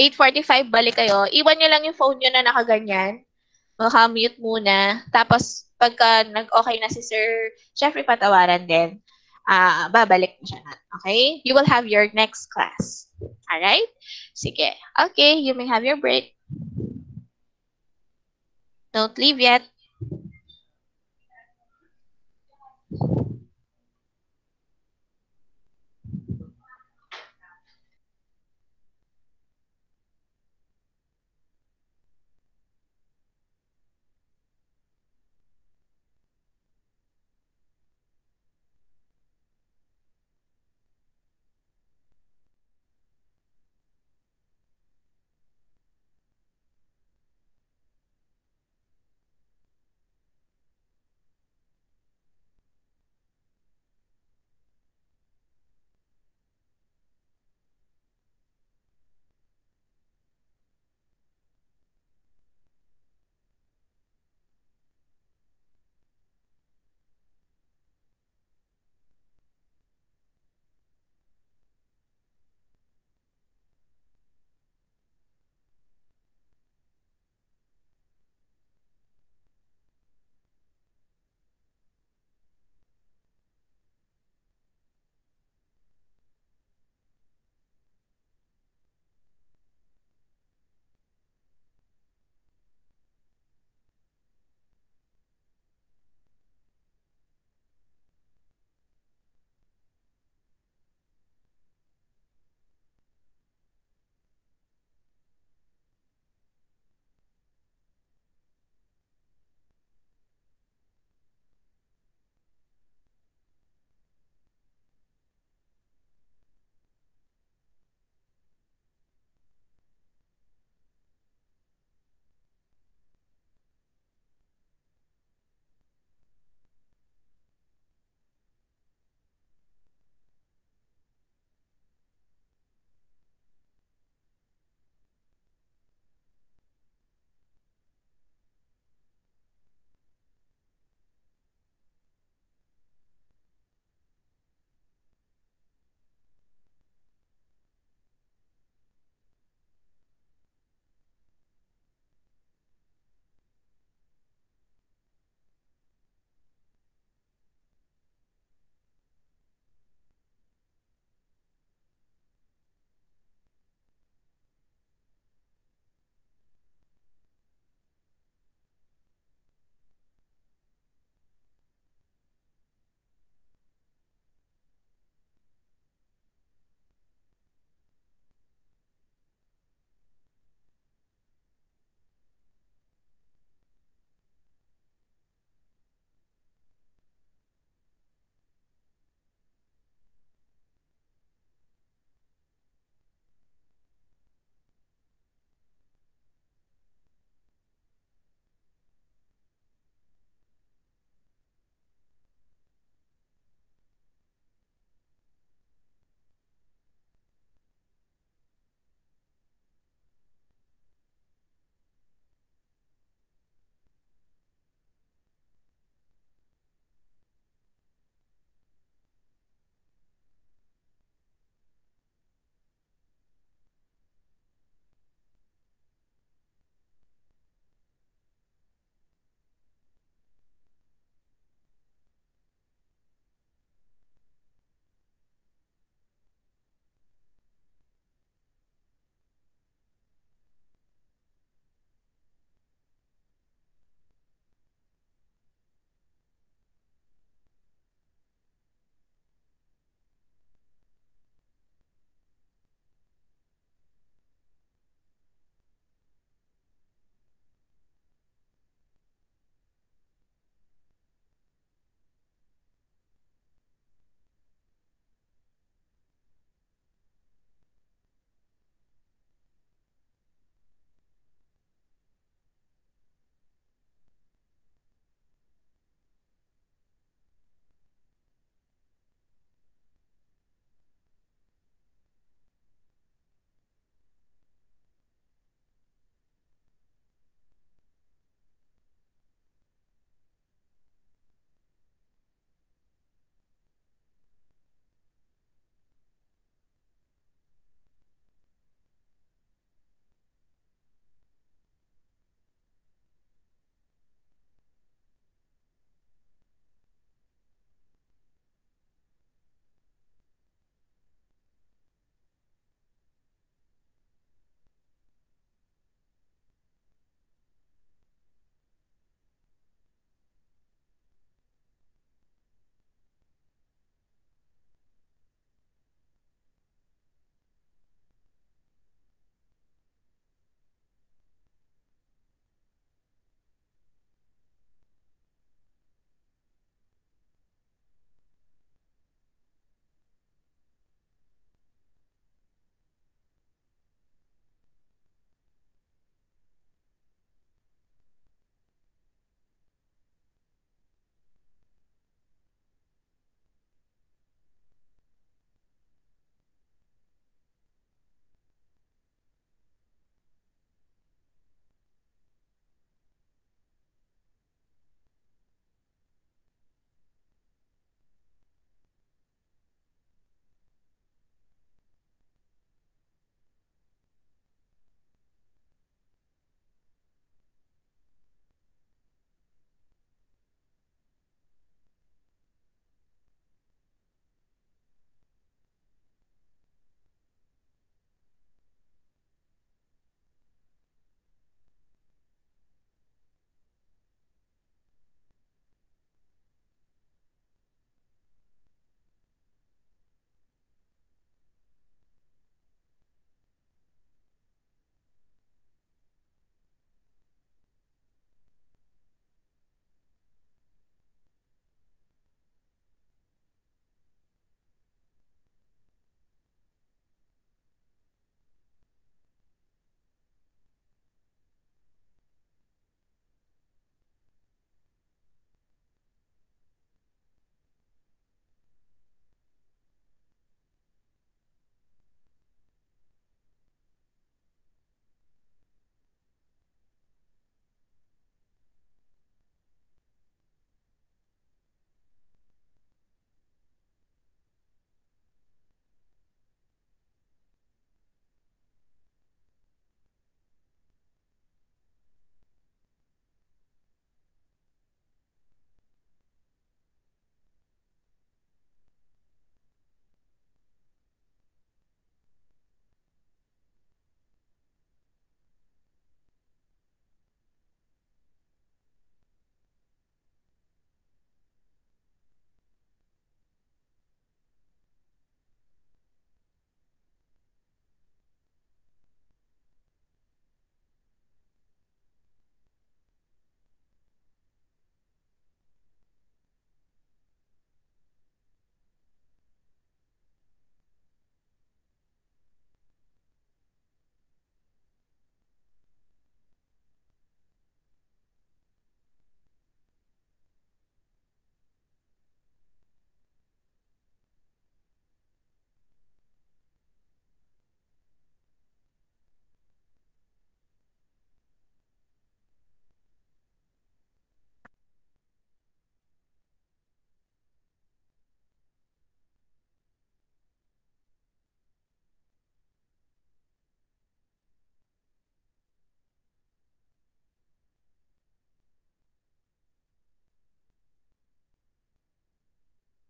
8.45, balik kayo. Iwan nyo lang yung phone nyo na nakaganyan. Maka-mute muna. Tapos, pagka nag-okay na si Sir Jeffrey Patawaran din, ah babalik na siya na. Okay? You will have your next class. Alright? Sige. Okay, you may have your break. Don't leave yet.